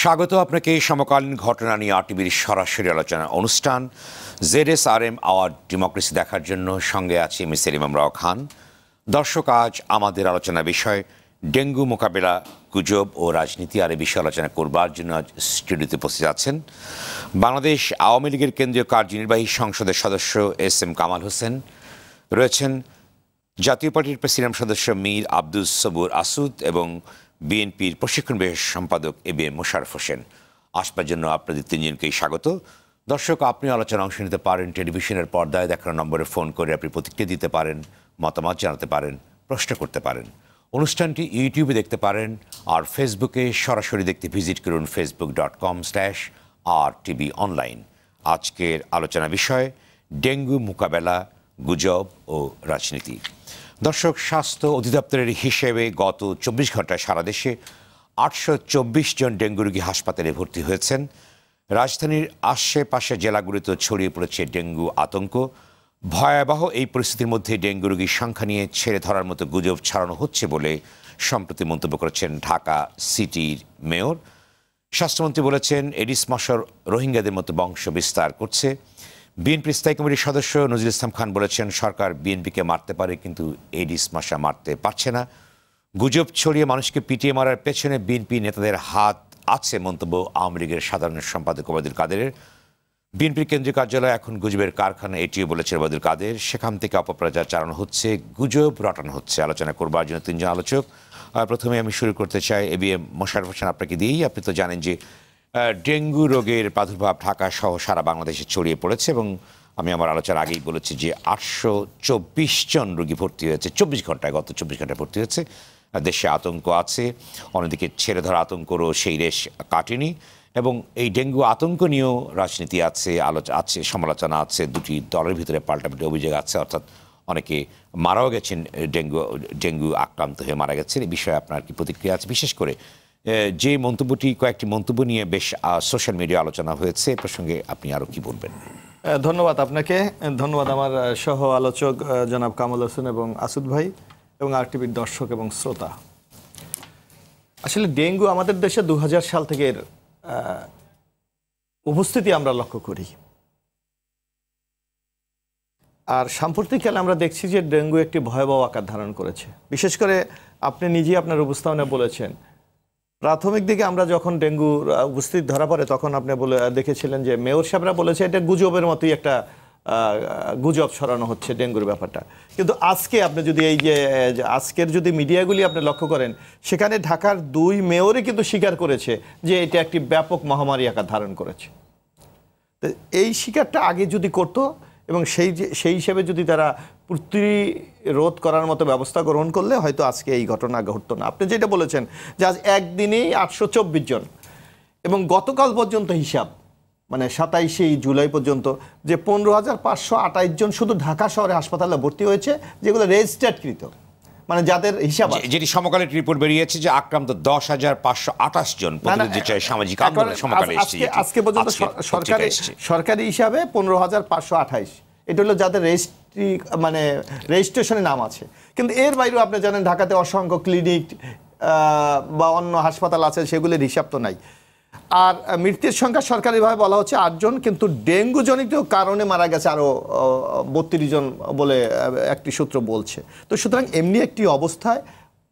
স্বাগত আপনাকে সমকালীন ঘটনা নিয়ে আরটিভির সরাসরি আলোচনা অনুষ্ঠান। Z S R M our democracy দেখার জন্য সঙ্গে আছে মিসের ইমাম রাও খান। দর্শক, আজ আমাদের আলোচনা বিষয় ডেঙ্গু মোকাবেলা গুজব ও রাজনীতি। আর এ বিষয়ে আলোচনা করবার জন্য আজ স্টুডিওতে উপস্থিত আছেন বাংলাদেশ আওয়ামী লীগের কেন্দ্রীয় কার্যনির্বাহী সংসদের সদস্য এস এম কামাল হোসেন। রয়েছেন জাতীয় পার্টির প্রেসিডেন্ট সদস্য মীর আব্দুল সবুর আসুদ এবং বিএনপির প্রশিক্ষণ বিশেষ সম্পাদক A B M Mosharraf Hossain. আসবার জন্য আপনাদের তিনজনকেই স্বাগত। দর্শক আপনি আলোচনা অংশ নিতে পারেন। টেলিভিশনের পর্দায় দেখানো নম্বরে ফোন করে আপনি প্রতিক্রিয়া দিতে পারেন, মতামত জানাতে পারেন, প্রশ্ন করতে পারেন। অনুষ্ঠানটি ইউটিউবে দেখতে পারেন আর ফেসবুকে সরাসরি দেখতে ভিজিট করুন Facebook dot com slash R TV online আজকের আলোচনা বিষয় ডেঙ্গু মোকাবেলা, গুজব ও রাজনীতি। দর্শক, স্বাস্থ্য অধিদপ্তরের হিসেবে গত চব্বিশ ঘন্টায় সারা দেশে আটশো চব্বিশ জন ডেঙ্গু রোগী হাসপাতালে ভর্তি হয়েছেন। রাজধানীর আশেপাশে জেলাগুলিতে ছড়িয়ে পড়েছে ডেঙ্গু আতঙ্ক। ভয়াবহ এই পরিস্থিতির মধ্যে ডেঙ্গু রোগীর সংখ্যা নিয়ে ছেড়ে ধরার মতো গুজব ছড়ানো হচ্ছে বলে সম্প্রতি মন্তব্য করেছেন ঢাকা সিটির মেয়র। স্বাস্থ্যমন্ত্রী বলেছেন, এডিস মশর রোহিঙ্গাদের মতো বংশ বিস্তার করছে। বিএনপি স্থায়ী কমিটির সদস্য নজরুল ইসলাম খান বলেছেন, সরকার বিএনপিকে মারতে পারে কিন্তু এডিস মশা মারতে পারছে না। গুজব ছড়িয়ে মানুষকে পিটিয়ে মারার পেছনে বিএনপি নেতাদের হাত আছে মন্তব্য আওয়ামী লীগের সাধারণ সম্পাদক ওবায়দুল কাদেরের। বিএনপির কেন্দ্রীয় কার্যালয় এখন গুজবের কারখানা, এটিও বলেছে ওবায়দুল কাদের। সেখান থেকে অপপ্রচার চালানো হচ্ছে, গুজব রটানো হচ্ছে। আলোচনা করবার জন্য তিনজন আলোচক। প্রথমে আমি শুরু করতে চাই A B M Mosharraf Hossain আপনাকে দিয়েই। আপনি তো জানেন যে ডেঙ্গু রোগের প্রাদুর্ভাব ঢাকা সহ সারা বাংলাদেশে ছড়িয়ে পড়েছে এবং আমি আমার আলোচনার আগেই বলেছি যে আটশো চব্বিশ জন রোগী ভর্তি হয়েছে, চব্বিশ ঘন্টায়, গত চব্বিশ ঘন্টায় ভর্তি হয়েছে। দেশে আতঙ্ক আছে, অন্যদিকে ছেড়ে ধরা আতঙ্করও সেই রেশ কাটেনি এবং এই ডেঙ্গু আতঙ্ক নিয়েও রাজনীতি আছে, আলোচ, আছে, সমালোচনা আছে, দুটি দলের ভিতরে পাল্টাপাল্টি অভিযোগ আছে, অর্থাৎ অনেকে মারাও গেছেন, ডেঙ্গু ডেঙ্গু আক্রান্ত হয়ে মারা গেছেন। এই বিষয়ে আপনার কি প্রতিক্রিয়া আছে? বিশেষ করে যে মন্তব্যটি, কয়েকটি মন্তব্য নিয়ে বেশ সোশ্যাল মিডিয়া আলোচনা হয়েছে। এ প্রসঙ্গে আপনি আরও কি বলবেন? ধন্যবাদ আপনাকে। ধন্যবাদ আমার সহ আলোচক জনাব কামাল হোসেন এবং আসুদ ভাই এবং আর টিভির দর্শক এবং শ্রোতা। আসলে ডেঙ্গু আমাদের দেশে দু হাজার সাল থেকে উপস্থিতি আমরা লক্ষ্য করি। আর সাম্প্রতিককালে আমরা দেখছি যে ডেঙ্গু একটি ভয়াবহ আকার ধারণ করেছে। বিশেষ করে আপনি নিজেই আপনার উপস্থাপনে বলেছেন প্রাথমিক দিকে আমরা যখন ডেঙ্গু উপস্থিত ধরা পড়ে, তখন আপনি বলে দেখেছিলেন যে মেয়র সাহেবরা বলেছে এটা গুজবের মতোই একটা গুজব ছড়ানো হচ্ছে ডেঙ্গুর ব্যাপারটা। কিন্তু আজকে আপনি যদি এই যে আজকের যদি মিডিয়াগুলি আপনি লক্ষ্য করেন, সেখানে ঢাকার দুই মেয়রই কিন্তু স্বীকার করেছে যে এটা একটি ব্যাপক মহামারী আকার ধারণ করেছে। এই শিকারটা আগে যদি করতো এবং সেই যে, সেই হিসেবে যদি তারা প্রতিরোধ করার মতো ব্যবস্থা গ্রহণ করলে হয়তো আজকে এই ঘটনা ঘটতো না। আপনি যেটা বলেছেন যে আজ একদিনেই আটশো চব্বিশ জন এবং গতকাল পর্যন্ত হিসাব মানে সাতাইশে জুলাই পর্যন্ত যে পনেরো হাজার পাঁচশো আটাইশ জন শুধু ঢাকা শহরে হাসপাতালে ভর্তি হয়েছে যেগুলো রেজিস্টার্ডকৃত মানে যাদের হিসাব যেটি সমকালের রিপোর্ট বেরিয়েছে যে আক্রান্ত দশ হাজার পাঁচশো আঠাশ জন সামাজিক আন্দোলন সমকালে আজকে পর্যন্ত সরকারি সরকারি হিসাবে পনেরো হাজার পাঁচশো আঠাইশ। এটা হলো যাদের রেজিস্ট্রি মানে রেজিস্ট্রেশনে নাম আছে। কিন্তু এর বাইরেও আপনি জানেন, ঢাকাতে অসংখ্য ক্লিনিক বা অন্য হাসপাতাল আছে, সেগুলির হিসাব তো নাই। আর মৃত্যুর সংখ্যা সরকারিভাবে বলা হচ্ছে আটজন, কিন্তু ডেঙ্গুজনিত কারণে মারা গেছে আরও বত্রিশ জন বলে একটি সূত্র বলছে। তো সুতরাং এমনি একটি অবস্থায়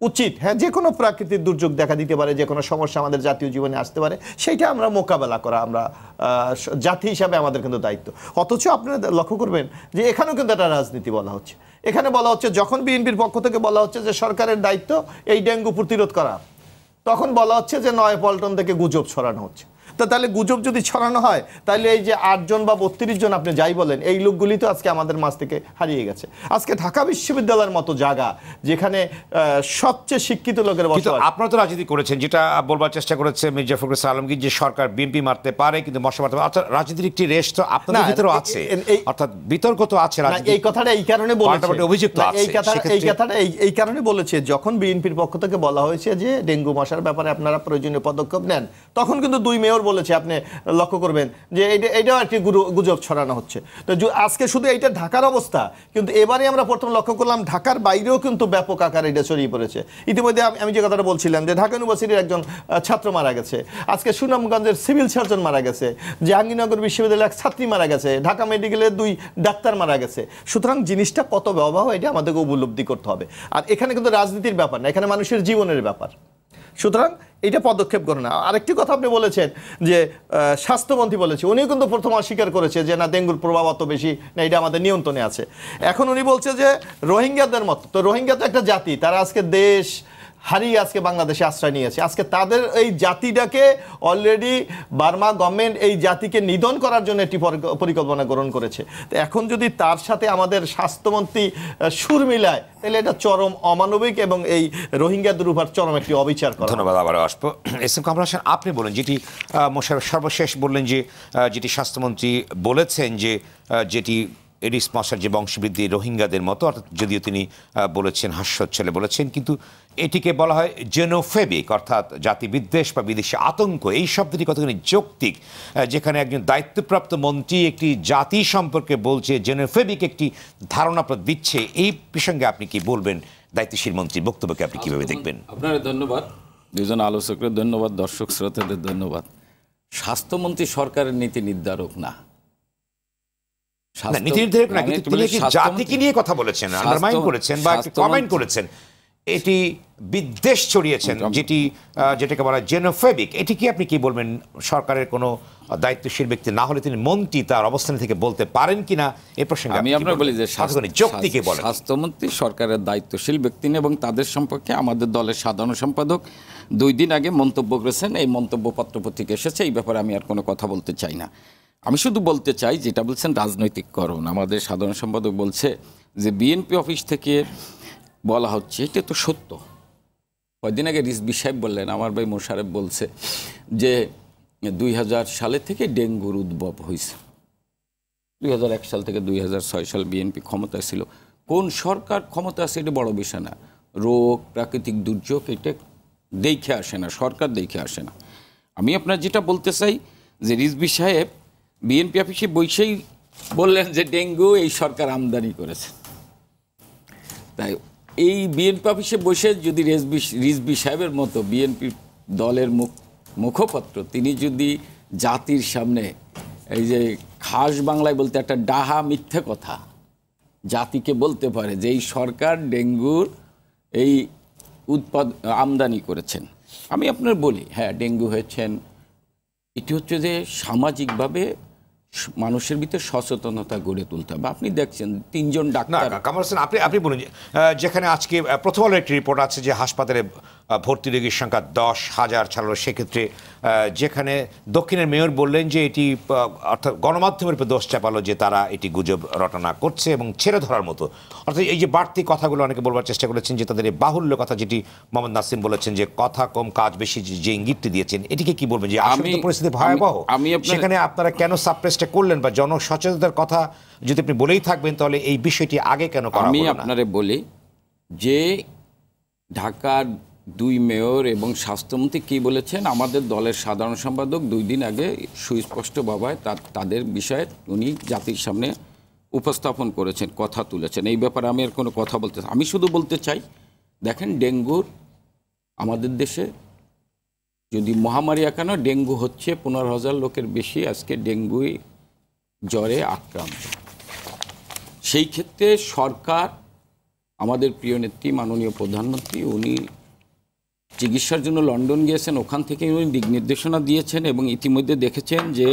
উচিত। হ্যাঁ যে কোনো প্রাকৃতিক দুর্যোগ দেখা দিতে পারে যে কোনো সমস্যা আমাদের জাতীয় জীবনে আসতে পারে, সেইটা আমরা মোকাবেলা করা, আমরা জাতি হিসাবে আমাদের কিন্তু দায়িত্ব। অথচ আপনারা লক্ষ্য করবেন যে এখানেও কিন্তু একটা রাজনীতি বলা হচ্ছে। এখানে বলা হচ্ছে, যখন বিএনপির পক্ষ থেকে বলা হচ্ছে যে সরকারের দায়িত্ব এই ডেঙ্গু প্রতিরোধ করা, তখন বলা হচ্ছে যে নয় পল্টন থেকে গুজব ছড়ানো হচ্ছে। তো তাহলে গুজব যদি ছড়ানো হয় তাহলে এই যে আটজন বা বত্রিশ জন আপনি যাই বলেন এই লোকগুলি তো আজকে আমাদের মাঝ থেকে হারিয়ে গেছে। আজকে ঢাকা বিশ্ববিদ্যালয়ের মতো জায়গা যেখানে সবচেয়ে শিক্ষিত লোকের বসবাস। আপনারা তো রাজনীতি করেছেন যেটা বলবার চেষ্টা করেছে মির্জা ফখরুল আলমগীর যে সরকার বিএনপি মারতে পারে কিন্তু মশা মারতে পারে। অর্থাৎ রাজনীতির একটি রেশ তো আপনাদের না, ভিতরেও আছে। অর্থাৎ বিতর্ক তো আছে এই কথাটা এই কারণে বলেছে। অভিযোগ এই আছে। কথা এই কথাটা এই এই কারণে বলেছে যখন বিএনপির পক্ষ থেকে বলা হয়েছে যে ডেঙ্গু মশার ব্যাপারে আপনারা প্রয়োজনীয় পদক্ষেপ নেন তখন কিন্তু দুই মেয়র বলেছে, আপনি লক্ষ্য করবেন যে এইটা এটাও একটি গুজব ছড়ানো হচ্ছে। তো আজকে শুধু এইটা ঢাকার অবস্থা, কিন্তু এবারে আমরা প্রথম লক্ষ্য করলাম ঢাকার বাইরেও কিন্তু ব্যাপক আকারে এটা ছড়িয়ে পড়েছে। ইতিমধ্যে আমি- যে কথাটা বলছিলাম যে ঢাকা ইউনিভার্সিটির একজন ছাত্র মারা গেছে। আজকে সুনামগঞ্জের সিভিল সার্জন মারা গেছে, জাহাঙ্গীরনগর বিশ্ববিদ্যালয়ের এক ছাত্রী মারা গেছে, ঢাকা মেডিকেলের দুই ডাক্তার মারা গেছে। সুতরাং জিনিসটা কত ব্যবহার এটা আমাদেরকে উপলব্ধি করতে হবে। আর এখানে কিন্তু রাজনীতির ব্যাপার না, এখানে মানুষের জীবনের ব্যাপার। সুতরাং এটা পদক্ষেপ করে না। আরেকটি কথা আপনি বলেছেন যে স্বাস্থ্যমন্ত্রী বলেছে উনি কিন্তু প্রথম অস্বীকার করেছে যে, না, ডেঙ্গুর প্রভাব অত বেশি না, এটা আমাদের নিয়ন্ত্রণে আছে। এখন উনি বলছে যে, রোহিঙ্গাদের মতো, তো রোহিঙ্গা তো একটা জাতি, তারা আজকে দেশ হারিয়ে আজকে বাংলাদেশে আশ্রয় নিয়েছে। আজকে তাদের এই জাতিটাকে অলরেডি বার্মা গভর্নমেন্ট এই জাতিকে নিধন করার জন্য একটি পরি- পরিকল্পনা গ্রহণ করেছে। তো এখন যদি তার সাথে আমাদের স্বাস্থ্যমন্ত্রী সুর মিলায়, তাহলে এটা চরম অমানবিক এবং এই রোহিঙ্গাদের উপর চরম একটি অবিচার করা। ধন্যবাদ, আবারও আসব। এস এম কামরুল হাসান, আপনি বলেন, যেটি সর্বশেষ বললেন যে যেটি স্বাস্থ্যমন্ত্রী বলেছেন যে যেটি এডিস মশার যে বংশবৃদ্ধি রোহিঙ্গাদের মতো অর্থাৎ যদিও তিনি বলেছেন হাস্যোচ্ছলে বলেছেন কিন্তু এটিকে বলা হয় জেনোফেবিক অর্থাৎ জাতি বিদ্বেষ বা বিদেশি আতঙ্ক এই শব্দটি কতখানি যৌক্তিক? যেখানে একজন দায়িত্বপ্রাপ্ত মন্ত্রী একটি জাতি সম্পর্কে বলছে জেনোফেবিক একটি ধারণা দিচ্ছে এই প্রসঙ্গে আপনি কি বলবেন? দায়িত্বশীল মন্ত্রীর বক্তব্যকে আপনি কীভাবে দেখবেন? আপনারা ধন্যবাদ। দুজন আলোচকের ধন্যবাদ দর্শক শ্রোতাদের ধন্যবাদ। স্বাস্থ্যমন্ত্রী সরকারের নীতি নির্ধারক না। নীতি নির্ধারক না কিন্তু তিনি জাতিকে নিয়ে কথা বলেছেন আন্ডারমাইন করেছেন বা কমেন্ট করেছেন এটি বিদ্বেষ ছড়িয়েছেন যেটি যেটাকে বলা জেনোফেবিক এটি কি আপনি কি বলবেন সরকারের কোনো দায়িত্বশীল ব্যক্তি না হলে তিনি মন্ত্রী তার অবস্থান থেকে বলতে পারেন কিনা এ প্রসঙ্গে আমি আপনার বলি যে যৌক্তিকে বলেন? স্বাস্থ্যমন্ত্রী সরকারের দায়িত্বশীল ব্যক্তি এবং তাদের সম্পর্কে আমাদের দলের সাধারণ সম্পাদক দুই দিন আগে মন্তব্য করেছেন। এই মন্তব্য পত্রপত্রিকা এসেছে এই ব্যাপারে আমি আর কোনো কথা বলতে চাই না। আমি শুধু বলতে চাই যেটা বলছেন রাজনৈতিককরণ। আমাদের সাধারণ সম্পাদক বলছে যে বিএনপি অফিস থেকে বলা হচ্ছে, এটা তো সত্য। কয়েকদিন আগে রিজবি সাহেব বললেন, আমার ভাই মোশারেফ বলছে যে দুই হাজার সালে থেকে ডেঙ্গুর উদ্ভব হয়েছে। দুই হাজার এক সাল থেকে দুই হাজার ছয় সাল বিএনপি ক্ষমতায় ছিল। কোন সরকার ক্ষমতা আছে এটা বড় বিষয় না। রোগ, প্রাকৃতিক দুর্যোগ, এটা দেখে আসে না, সরকার দেখে আসে না। আমি আপনার যেটা বলতে চাই যে রিজবি সাহেব বিএনপি অফিসে বৈশেই বললেন যে, ডেঙ্গু, এই সরকার আমদানি করেছে। তাই এই বিএনপি অফিসে বসে যদি রেজবি, রিজবি সাহেবের মতো বিএনপি দলের মুখ, মুখপত্র, তিনি যদি জাতির সামনে এই যে খাস বাংলায় বলতে একটা ডাহা মিথ্যে কথা জাতিকে বলতে পারে যে, এই সরকার ডেঙ্গুর এই উৎপাদ, আমদানি করেছেন। আমি আপনার বলি হ্যাঁ ডেঙ্গু হয়েছেন। এটি হচ্ছে যে সামাজিকভাবে মানুষের ভিতরে সচেতনতা গড়ে তুলতে হবে। আপনি দেখছেন তিনজন ডাক্তার কামাল হোসেন আপনি আপনি বলুন যেখানে আজকে প্রথম আলো একটি রিপোর্ট আছে যে হাসপাতালে ভর্তি রোগীর সংখ্যা দশ হাজার ছাড়ালো। সেক্ষেত্রে যেখানে দক্ষিণের মেয়র বললেন যে এটি অর্থাৎ গণমাধ্যমের উপর দোষ চাপালো যে তারা এটি গুজব রটনা করছে এবং ছেড়ে ধরার মতো। অর্থাৎ এই যে বাড়তি কথাগুলো অনেকে বলবার চেষ্টা করেছেন যে তাদের এই বাহুল্য কথা যেটি মোহাম্মদ নাসিম বলেছেন যে কথা কম কাজ বেশি যে- ইঙ্গিতটি দিয়েছেন এটিকে কি বলবেন যে আমি- পরিস্থিতি ভয়াবহ? আমি- সেখানে আপনারা কেন সাপ্রেসটা করলেন বা জনসচেতনতার কথা যদি আপনি বলেই থাকবেন তাহলে এই বিষয়টি আগে কেন করা আমি আপনারে বলি যে ঢাকার দুই মেয়র এবং স্বাস্থ্যমন্ত্রী কি বলেছেন? আমাদের দলের সাধারণ সম্পাদক দুই দিন আগে সুস্পষ্টভাবে তার, তাদের বিষয়ে উনি জাতির সামনে উপস্থাপন করেছেন, কথা তুলেছেন। এই ব্যাপারে আমি আর কোনো কথা বলতে আমি শুধু বলতে চাই, দেখেন ডেঙ্গুর আমাদের দেশে যদি মহামারী একানো ডেঙ্গু হচ্ছে, পনেরো হাজার লোকের বেশি আজকে ডেঙ্গু জ্বরে আক্রান্ত। সেই ক্ষেত্রে সরকার, আমাদের প্রিয় নেত্রী, মাননীয় প্রধানমন্ত্রী, উনি চিকিৎসার জন্য লন্ডন গিয়েছেন, ওখান থেকে উনি দিক নির্দেশনা দিয়েছেন এবং ইতিমধ্যে দেখেছেন যে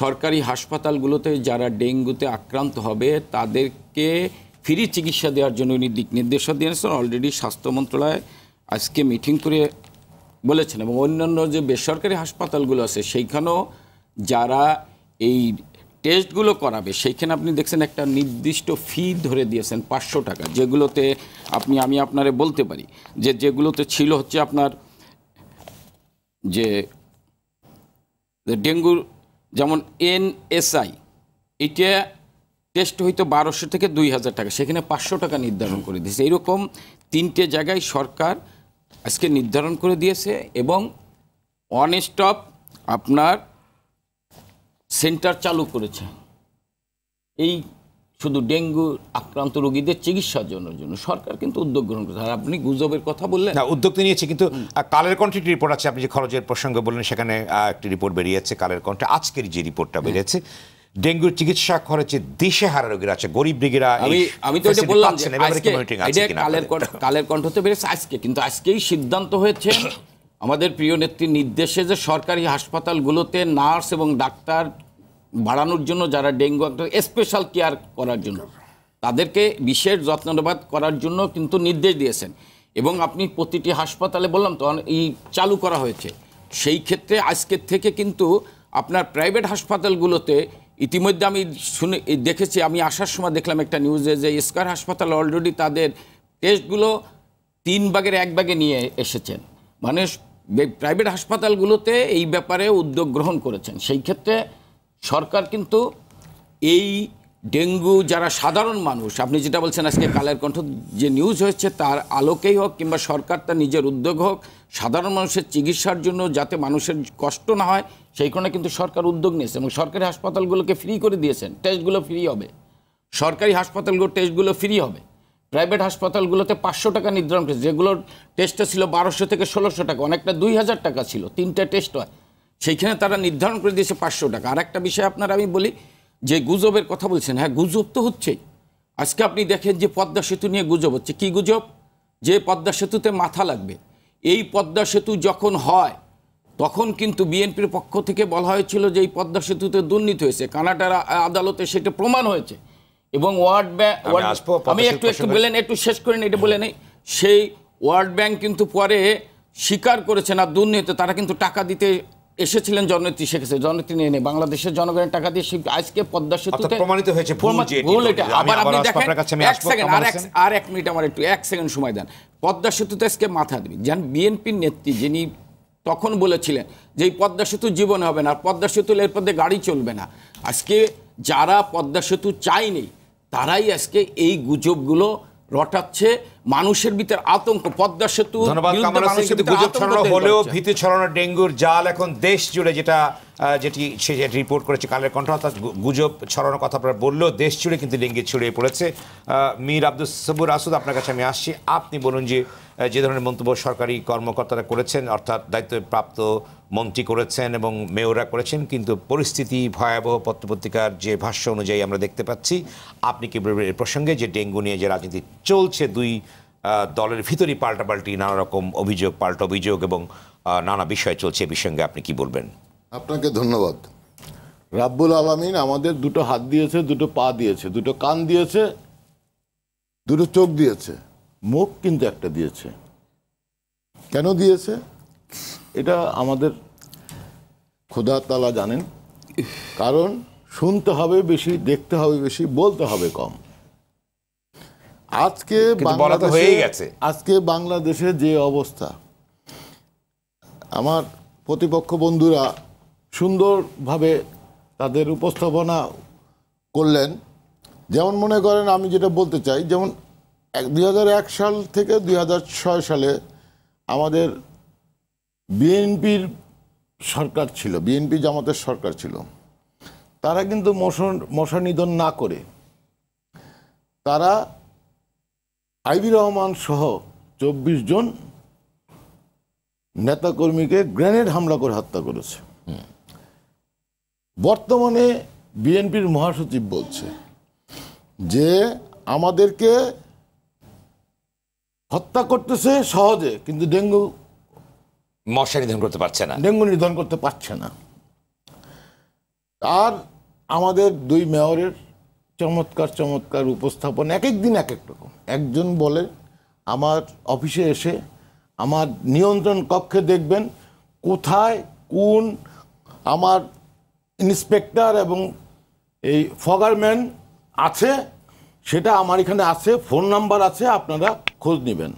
সরকারি হাসপাতালগুলোতে যারা ডেঙ্গুতে আক্রান্ত হবে, তাদেরকে ফ্রি চিকিৎসা দেওয়ার জন্য উনি দিক নির্দেশনা দিয়েছেন। অলরেডি স্বাস্থ্য মন্ত্রণালয় আজকে মিটিং করে বলেছেন এবং অন্যান্য যে বেসরকারি হাসপাতালগুলো আছে, সেইখানেও যারা এই টেস্টগুলো করাবে সেইখানে আপনি দেখছেন একটা নির্দিষ্ট ফি ধরে দিয়েছেন পাঁচশো টাকা, যেগুলোতে আপনি, আমি আপনারে বলতে পারি যে যেগুলোতে ছিল হচ্ছে আপনার যে ডেঙ্গুর যেমন এনএসআই এটা টেস্ট হয়তো বারোশো থেকে দুই হাজার টাকা, সেখানে পাঁচশো টাকা নির্ধারণ করে দিয়েছে। এইরকম তিনটে জায়গায় সরকার আজকে নির্ধারণ করে দিয়েছে এবং অন স্টপ আপনার সেন্টার চালু করেছে। এই শুধু ডেঙ্গু আক্রান্ত রোগীদের চিকিৎসার জন্য জন্য সরকার কিন্তু উদ্যোগ গ্রহণ করেছে। আর আপনি গুজবের কথা বললেন। না উদ্যোগ তো নিয়েছে কিন্তু কালের কণ্ঠে একটি রিপোর্ট আছে আপনি যে খরচের প্রসঙ্গে বললেন সেখানে একটি রিপোর্ট বেরিয়েছে কালের কণ্ঠে। আজকের যে রিপোর্টটা বেরিয়েছে ডেঙ্গুর চিকিৎসা খরচে দেশে হারা রোগীরা আছে গরিব রোগীরা আমি আমি তো এটা বললাম যে। আজকে কালের কণ্ঠ- কালের কণ্ঠতে বেড়েছে আজকে কিন্তু আজকেই সিদ্ধান্ত হয়েছে আমাদের প্রিয় নেত্রীর নির্দেশে যে সরকারি হাসপাতালগুলোতে নার্স এবং ডাক্তার বাড়ানোর জন্য যারা ডেঙ্গু স্পেশাল কেয়ার করার জন্য, তাদেরকে বিশেষ যত্নবাদ করার জন্য কিন্তু নির্দেশ দিয়েছেন। এবং আপনি প্রতিটি হাসপাতালে বললাম তো এই চালু করা হয়েছে। সেই ক্ষেত্রে আজকের থেকে কিন্তু আপনার প্রাইভেট হাসপাতালগুলোতে ইতিমধ্যে আমি শুনে, দেখেছি, আমি আসার সময় দেখলাম একটা নিউজে যে স্কয়ার হাসপাতাল অলরেডি তাদের টেস্টগুলো তিন ভাগের এক ভাগে নিয়ে এসেছেন। মানে প্রাইভেট হাসপাতালগুলোতে এই ব্যাপারে উদ্যোগ গ্রহণ করেছেন। সেই ক্ষেত্রে সরকার কিন্তু এই ডেঙ্গু যারা সাধারণ মানুষ, আপনি যেটা বলছেন আজকে কালের কণ্ঠ, যে নিউজ হয়েছে তার আলোকেই হোক কিংবা সরকার তার নিজের উদ্যোগ হোক, সাধারণ মানুষের চিকিৎসার জন্য যাতে মানুষের কষ্ট না হয়, সেই কারণে কিন্তু সরকার উদ্যোগ নিয়েছে এবং সরকারি হাসপাতালগুলোকে ফ্রি করে দিয়েছেন। টেস্টগুলো ফ্রি হবে। সরকারি হাসপাতালগুলোর টেস্টগুলো ফ্রি হবে। প্রাইভেট হাসপাতালগুলোতে পাঁচশো টাকা নির্ধারণ করেছে। যেগুলোর টেস্টটা ছিল বারোশো থেকে ষোলোশো টাকা, অনেকটা দুই হাজার টাকা ছিল, তিনটা টেস্ট হয়। সেইখানে তারা নির্ধারণ করে দিয়েছে পাঁচশো টাকা। আর একটা বিষয় আপনার আমি বলি, যে গুজবের কথা বলছেন হ্যাঁ গুজব তো হচ্ছেই। আজকে আপনি দেখেন যে পদ্মা সেতু নিয়ে গুজব হচ্ছে। কি গুজব? যে পদ্মা সেতুতে মাথা লাগবে। এই পদ্মা সেতু যখন হয়, তখন কিন্তু বিএনপির পক্ষ থেকে বলা হয়েছিল যে এই পদ্মা সেতুতে দুর্নীতি হয়েছে। কানাডার আদালতে সেটা প্রমাণ হয়েছে। এবং ওয়ার্ল্ড ব্যাংক আমি একটু একটু বলেন একটু শেষ করেন এটা বলে নেই। সেই ওয়ার্ল্ড ব্যাংক কিন্তু পরে স্বীকার করেছে না দুর্নীতি তারা কিন্তু টাকা দিতে এসেছিলেন জননেত্রী শেখ হাসিনা। জননেত্রী নিয়ে নেই। বাংলাদেশের জনগণের টাকা দিয়ে আজকে পদ্মা সেতুতে অর্থাৎ প্রমাণিত হয়েছে ভুল এটি। আবার আপনি দেখেন এক সেকেন্ড আর এক আর এক মিনিট আমার একটু এক সেকেন্ড সময় দেন। পদ্মা সেতুতে আজকে মাথা দিবি। যেন বিএনপির নেত্রী যিনি তখন বলেছিলেন যে এই পদ্মা সেতু জীবন হবে না আর পদ্মা সেতু এরপর গাড়ি চলবে না। আজকে যারা পদ্মা সেতু চায়নি তারাই আজকে এই গুজবগুলো রটাচ্ছে। মানুষের ভিতরে আতঙ্ক পদ্মা সেতু ধন্যবাদ হলেও ভীতি ছড়ানো ডেঙ্গুর জাল এখন দেশ জুড়ে যেটা যেটি সে যেটি রিপোর্ট করেছে কালের কণ্ঠ, অর্থাৎ গুজব ছড়ানোর কথা আপনারা বললেও দেশ জুড়ে কিন্তু ডেঙ্গি ছড়িয়ে পড়েছে। মীর আব্দুল সবুর আসুদ আপনার কাছে আমি আসছি। আপনি বলুন যে যে ধরনের মন্তব্য সরকারি কর্মকর্তারা করেছেন, অর্থাৎ দায়িত্বপ্রাপ্ত মন্ত্রী করেছেন এবং মেয়ররা করেছেন, কিন্তু পরিস্থিতি ভয়াবহ পত্রপত্রিকার যে ভাষ্য অনুযায়ী আমরা দেখতে পাচ্ছি, আপনি কি এর প্রসঙ্গে যে ডেঙ্গু নিয়ে যে রাজনীতি চলছে, দুই দলের ভিতরই পাল্টাপাল্টি, নানা রকম অভিযোগ, পাল্টা অভিযোগ এবং নানা বিষয় চলছে এ বিষয়ে আপনি কি বলবেন? আপনাকে ধন্যবাদ। রাব্বুল আলামিন আমাদের দুটো হাত দিয়েছে দুটো পা দিয়েছে দুটো কান দিয়েছে দুটো চোখ দিয়েছে মুখ কিন্তু একটা দিয়েছে। কেন দিয়েছে? এটা আমাদের খোদা তালা জানেন। কারণ শুনতে হবে বেশি দেখতে হবে বেশি বলতে হবে কম। আজকে বাংলাদেশে- গেছে। আজকে বাংলাদেশে যে অবস্থা আমার প্রতিপক্ষ বন্ধুরা সুন্দরভাবে তাদের উপস্থাপনা করলেন। যেমন মনে করেন, আমি যেটা বলতে চাই, যেমন দুই সাল থেকে দুই হাজার ছয় সালে আমাদের বিএনপির সরকার ছিল, বিএনপি জামাতের সরকার ছিল। তারা কিন্তু মশন মশা নিধন না করে তারা আইবি রহমান সহ চব্বিশ জন নেতাকর্মীকে গ্রেনেড হামলা করে হত্যা করেছে। বর্তমানে বিএনপির মহাসচিব বলছে যে আমাদেরকে হত্যা করতেছে সহজে কিন্তু ডেঙ্গু মশা নিধন করতে পারছে না। ডেঙ্গু নিধন করতে পারছে না। আর আমাদের দুই মেয়রের চমৎকার চমৎকার উপস্থাপন এক এক দিন এক এক রকম। একজন বলে আমার অফিসে এসে আমার নিয়ন্ত্রণ কক্ষে দেখবেন কোথায় কোন আমার ইন্সপেক্টর এবং এই ফগারম্যান আছে সেটা আমার এখানে আছে ফোন নাম্বার আছে আপনারা খোঁজ নেবেন।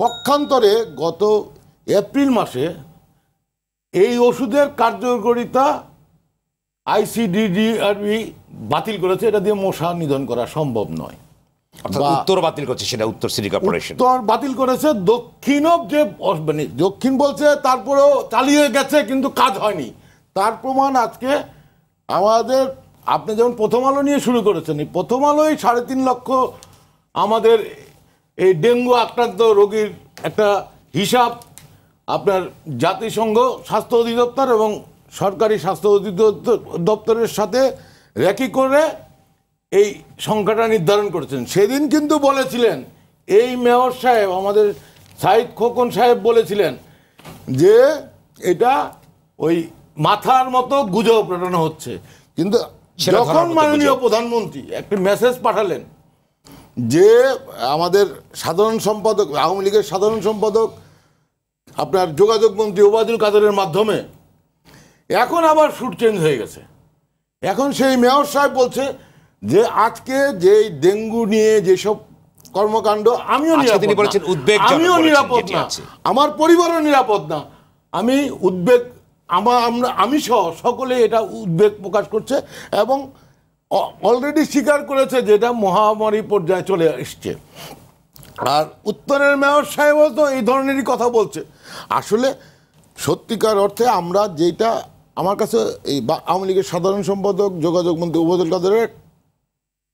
পক্ষান্তরে গত এপ্রিল মাসে এই ওষুধের কার্যকরিতা আইসিডিডিআরবি বাতিল করেছে এটা দিয়ে মশা নিধন করা সম্ভব নয়। অর্থাৎ উত্তর বাতিল করছে সেটা উত্তর সিটি কর্পোরেশন। উত্তর বাতিল করেছে দক্ষিণও যে মানে দক্ষিণ বলছে তারপরেও চালিয়ে গেছে কিন্তু কাজ হয়নি। তার প্রমাণ আজকে আমাদের, আপনি যেমন প্রথম আলো নিয়ে শুরু করেছেন, এই প্রথম আলোই সাড়ে তিন লক্ষ আমাদের এই ডেঙ্গু আক্রান্ত রোগীর একটা হিসাব। আপনার জাতিসংঘ স্বাস্থ্য অধিদপ্তর এবং সরকারি স্বাস্থ্য অধিদপ্তর দপ্তরের সাথে রেকি করে এই সংখ্যাটা নির্ধারণ করেছেন। সেদিন কিন্তু বলেছিলেন, এই মেয়র সাহেব, আমাদের সাইদ খোকন সাহেব বলেছিলেন যে এটা ওই মাথার মতো গুজব রটানো হচ্ছে। কিন্তু সেটা যখন মাননীয় প্রধানমন্ত্রী একটি মেসেজ পাঠালেন যে আমাদের সাধারণ সম্পাদক আওয়ামী লীগের সাধারণ সম্পাদক আপনার যোগাযোগ মন্ত্রী ওবায়দুল কাদেরের মাধ্যমে এখন আবার শুট চেঞ্জ হয়ে গেছে। এখন সেই মেয়র সাহেব বলছে যে আজকে যে ডেঙ্গু নিয়ে যেসব কর্মকাণ্ড আমিও নিরাপদ আমিও নিরাপদ না। আমার পরিবারও নিরাপদ না। আমি উদ্বেগ আমার আমরা, আমি সহ সকলে এটা উদ্বেগ প্রকাশ করছে এবং অলরেডি স্বীকার করেছে যে এটা মহামারী পর্যায়ে চলে এসছে। আর উত্তরের মেয়র সাহেবও তো এই ধরনেরই কথা বলছে। আসলে সত্যিকার অর্থে আমরা যেটা আমার কাছে এই আওয়ামী লীগের সাধারণ সম্পাদক, যোগাযোগ মন্ত্রী ওবায়দুল কাদেরের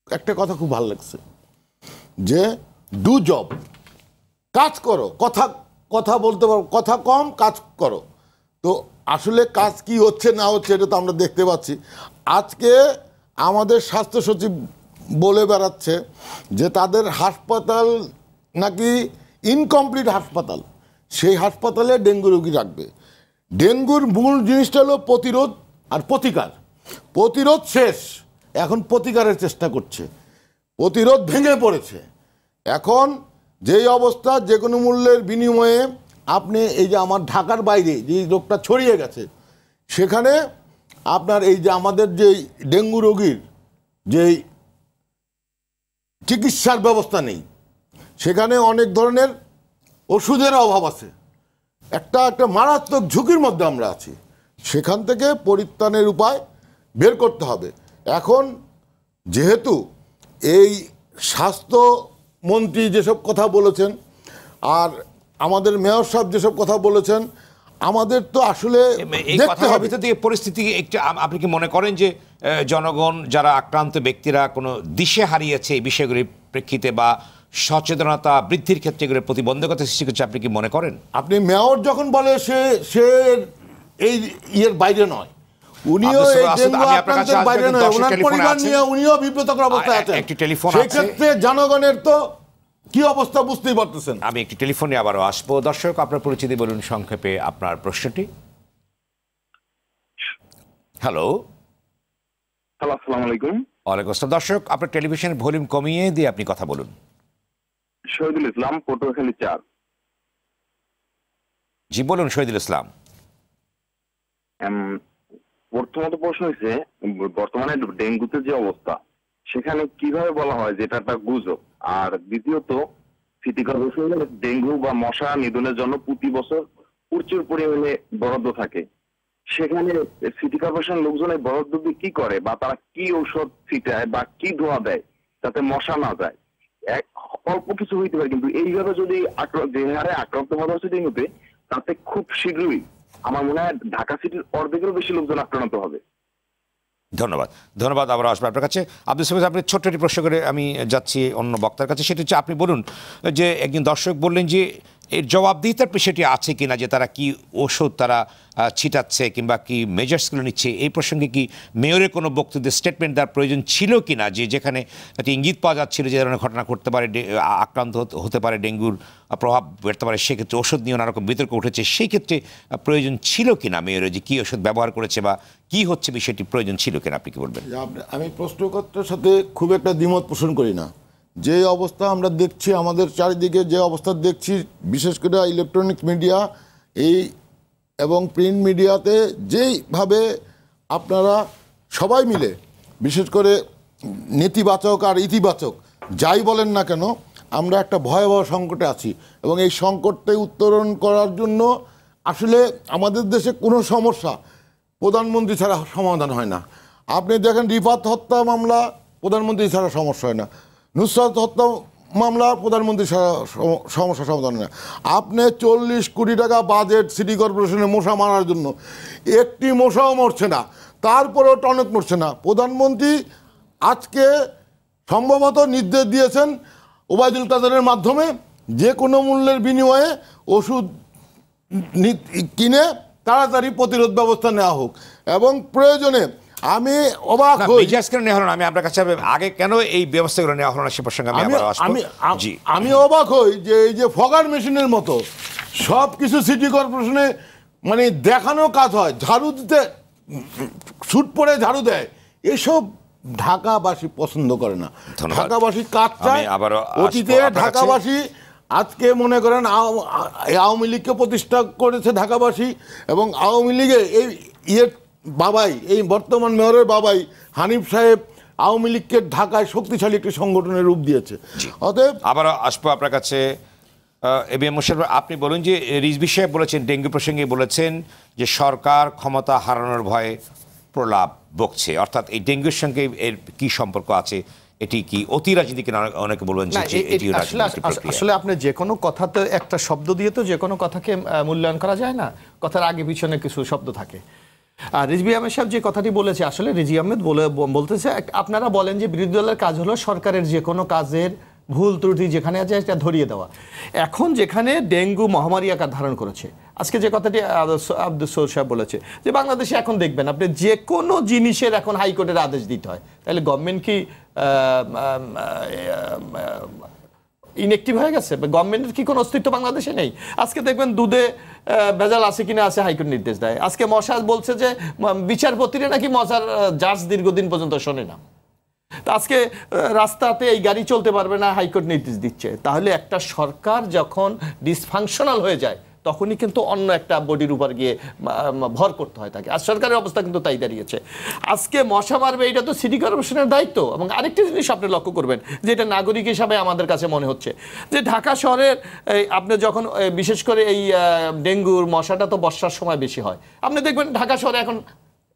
একটা কথা খুব ভালো লাগছে। যে ডু জব কাজ করো, কথা কথা বলতে পারো, কথা কম, কাজ করো। তো আসলে কাজ কি হচ্ছে, না হচ্ছে, এটা তো আমরা দেখতে পাচ্ছি। আজকে আমাদের স্বাস্থ্য সচিব বলে বেড়াচ্ছে যে তাদের হাসপাতাল নাকি ইনকমপ্লিট হাসপাতাল। সেই হাসপাতালে ডেঙ্গু রোগী রাখবে। ডেঙ্গুর মূল জিনিসটা হলো প্রতিরোধ আর প্রতিকার। প্রতিরোধ শেষ। এখন প্রতিকারের চেষ্টা করছে। প্রতিরোধ ভেঙে পড়েছে। এখন যেই অবস্থা যে কোনো মূল্যের বিনিময়ে আপনি এই যে আমার ঢাকার বাইরে যে রোগটা ছড়িয়ে গেছে, সেখানে আপনার এই যে আমাদের যে ডেঙ্গু রোগীর যেই চিকিৎসার ব্যবস্থা নেই, সেখানে অনেক ধরনের ওষুধের অভাব আছে। একটা একটা মারাত্মক ঝুঁকির মধ্যে আমরা আছি। সেখান থেকে পরিত্রাণের উপায় বের করতে হবে। এখন যেহেতু এই স্বাস্থ্যমন্ত্রী যেসব কথা বলেছেন, আর আমাদের মেয়র সাহেব যেসব কথা বলেছেন আমাদের তো আসলে দেখতে হবে। ভিতর পরিস্থিতি একটু আপনি কি মনে করেন যে জনগণ যারা আক্রান্ত ব্যক্তিরা কোনো দিশে হারিয়েছে এই বিষয়গুলির প্রেক্ষিতে বা সচেতনতা বৃদ্ধির ক্ষেত্রে এগুলোর প্রতিবন্ধকতা সৃষ্টি করছে আপনি কি মনে করেন? আপনি মেয়র যখন বলে সে সে এই ইয়ের বাইরে নয় উনিও এই ডেঙ্গু আমি আপনার কাছে আক্রান্তের বাইরে নয় ওনার পরিবার নিয়ে উনিও বিব্রতকর অবস্থায় আ- আছেন। একটি টেলিফোন সেই আছে। ক্ষেত্রে জনগণের তো কি অবস্থা বুঝতেই পারতেছেন? আমি একটি টেলিফোনে আবারও আসব। দর্শক আপনার পরিচিতি বলুন সংক্ষেপে আপনার প্রশ্নটি। হ্যালো হ্যালো আসসালামু আলাইকুম। ওয়ালাইকুম আসসালাম। দর্শক আপনার টেলিভিশনের ভলিউম কমিয়ে দিয়ে আপনি কথা বলুন। শহীদুল ইসলাম পটুয়াখালী চার। জি বলুন শহীদুল ইসলাম। প্রথমত প্রশ্ন হয়েছে বর্তমানে ডেঙ্গুতে যে অবস্থা সেখানে কীভাবে বলা হয় যে এটা একটা গুজব? আর দ্বিতীয়ত সিটি কর্পোরেশন ডেঙ্গু বা মশা নিধনের জন্য প্রতি বছর প্রচুর পরিমাণে বরাদ্দ থাকে। সেখানে সিটি কর্পোরেশন লোকজন এই বরাদ্দ দিয়ে কি করে বা তারা কি ঔষধ ছিটায় বা কি ধোয়া দেয় যাতে মশা না যায়? অল্প কিছু হইতে পারে, কিন্তু এইভাবে যদি যে হারে আক্রান্ত হওয়া হচ্ছে ডেঙ্গুতে, তাতে খুব শীঘ্রই, আমার মনে হয় ঢাকা সিটির অর্ধেকেরও বেশি লোকজন আক্রান্ত হবে। ধন্যবাদ। ধন্যবাদ আবার আসবে আপনার কাছে। আব্দুল সামিদ, আপনি ছোট্ট একটি প্রশ্ন করে আমি যাচ্ছি অন্য বক্তার কাছে। সেটা হচ্ছে, আপনি বলুন যে একজন দর্শক বললেন যে এর জবাবদিহিতার বিষয়টি আছে কিনা যে তারা কি ওষুধ তারা ছিটাচ্ছে কিংবা কি মেজার্সগুলো নিচ্ছে, এই প্রসঙ্গে কি মেয়রের কোনো বক্তব্যের স্টেটমেন্ট দেওয়ার প্রয়োজন ছিল কি না যে যেখানে একটা ইঙ্গিত পাওয়া যাচ্ছিল যে ধরনের ঘটনা ঘটতে পারে আক্রান্ত হতে- পারে, ডেঙ্গুর প্রভাব বেরতে পারে, সেক্ষেত্রে ওষুধ নিয়ে নানা রকম বিতর্ক উঠেছে সেই ক্ষেত্রে প্রয়োজন ছিল কি না মেয়রের যে কী ওষুধ ব্যবহার করেছে বা কি হচ্ছে বিষয়টি প্রয়োজন ছিল কিনা, আপনি কি বলবেন? আমি প্রশ্নকর্তার সাথে খুব একটা দ্বিমত পোষণ করি না। যে অবস্থা আমরা দেখছি, আমাদের চারিদিকে যে অবস্থা দেখছি, বিশেষ করে ইলেকট্রনিক্স মিডিয়া এই এবং প্রিন্ট মিডিয়াতে যেইভাবে আপনারা সবাই মিলে, বিশেষ করে নেতিবাচক আর ইতিবাচক, যাই বলেন না কেন, আমরা একটা ভয়াবহ সংকটে আছি। এবং এই সংকটকে উত্তরণ করার জন্য আসলে আমাদের দেশে কোনো সমস্যা প্রধানমন্ত্রী ছাড়া সমাধান হয় না। আপনি দেখেন রিফাত হত্যা মামলা, প্রধানমন্ত্রী ছাড়া সমস্যা হয় না। নুসরাত হত্যা মামলা প্রধানমন্ত্রী সমস্যা সমাধান না আপনি চল্লিশ কোটি টাকা বাজেট সিটি কর্পোরেশনে মশা মারার জন্য একটি মশাও মরছে না, তারপরেও টনক মরছে না। প্রধানমন্ত্রী আজকে সম্ভবত নির্দেশ দিয়েছেন ওবায়দুল কাদেরের মাধ্যমে যে কোনো মূল্যের বিনিময়ে ওষুধ কিনে তাড়াতাড়ি প্রতিরোধ ব্যবস্থা নেওয়া হোক। এবং প্রয়োজনে আমি অবাক হই। মেজাজ কেন নেওয়া হলো আমি আপনার কাছে আগে কেন এই ব্যবস্থাগুলো নেওয়া হলো না সে প্রসঙ্গে আমি আমি আবার আসব? আমি জি। আমি অবাক হই যে এই যে ফগার মেশিনের মতো সব কিছু সিটি কর্পোরেশনে মানে দেখানো কাজ হয় ঝাড়ু দিতে ছুট পরে ঝাড়ু দেয় এসব ঢাকাবাসী পছন্দ করে না। ঢাকাবাসী কাজ চায় অতীতে ঢাকাবাসী আজকে মনে করেন আওয়ামী লীগকে প্রতিষ্ঠা করেছে ঢাকাবাসী এবং আওয়ামী লীগে এই ইয়ের বাবাই এই বর্তমান মেয়রের বাবাই হানিফ সাহেব আওয়ামী লীগকে ঢাকায় শক্তিশালী একটি সংগঠনের রূপ দিয়েছে। অতএব আবারও আসব আপনার কাছে এ বি এম মোশাররফ, আপনি বলুন যে রিজবি সাহেব বলেছেন ডেঙ্গু প্রসঙ্গে বলেছেন যে সরকার ক্ষমতা হারানোর ভয়ে প্রলাপ বকছে। অর্থাৎ এই ডেঙ্গুর সঙ্গে এর কি সম্পর্ক আছে এটি কি অতি রাজনীতিকে না অনেকে বলবেন আসলে আপনি যে কোনো কথাতে একটা শব্দ দিয়ে তো যে কোনো কথাকে মূল্যায়ন করা যায় না। কথার আগে পিছনে কিছু শব্দ থাকে। আর রিজবি আহমেদ সাহেব যে কথাটি বলেছে, আসলে রিজি আহমেদ বলে, বলতেছে আপনারা বলেন যে বিরোধী দলের কাজ হলো সরকারের যে কোনো কাজের ভুল ত্রুটি যেখানে আছে সেটা ধরিয়ে দেওয়া। এখন যেখানে ডেঙ্গু মহামারী আকার ধারণ করেছে, আজকে যে কথাটি আব্দুল সৌর সাহেব বলেছে, যে বাংলাদেশে এখন দেখবেন, আপনি যে কোনো জিনিসের এখন হাইকোর্টের আদেশ দিতে হয়। তাহলে গভর্নমেন্ট কি ইনএক্টিভ হয়ে গেছে? গভর্নমেন্টের কি কোনো অস্তিত্ব বাংলাদেশে নেই? আজকে দেখবেন দুধে ভেজাল আছে কিনা আছে হাইকোর্ট নির্দেশ দেয়। আজকে মশা বলছে যে বিচারপতিরা নাকি মশার জাজ দীর্ঘদিন পর্যন্ত শোনে না। আজকে রাস্তাতে এই গাড়ি চলতে পারবে না, হাইকোর্ট নির্দেশ দিচ্ছে। তাহলে একটা সরকার যখন ডিসফাংশনাল হয়ে যায় তখনই কিন্তু অন্য একটা বডির উপর গিয়ে ভর করতে হয় তাকে। আর সরকারের অবস্থা কিন্তু তাই দাঁড়িয়েছে। আজকে মশা মারবে, এটা তো সিটি কর্পোরেশনের দায়িত্ব। এবং আরেকটি জিনিস আপনি লক্ষ্য করবেন যে এটা নাগরিক হিসাবে আমাদের কাছে মনে হচ্ছে, যে ঢাকা শহরের আপনি যখন বিশেষ করে এই ডেঙ্গুর মশাটা তো বর্ষার সময় বেশি হয়। আপনি দেখবেন ঢাকা শহরে এখন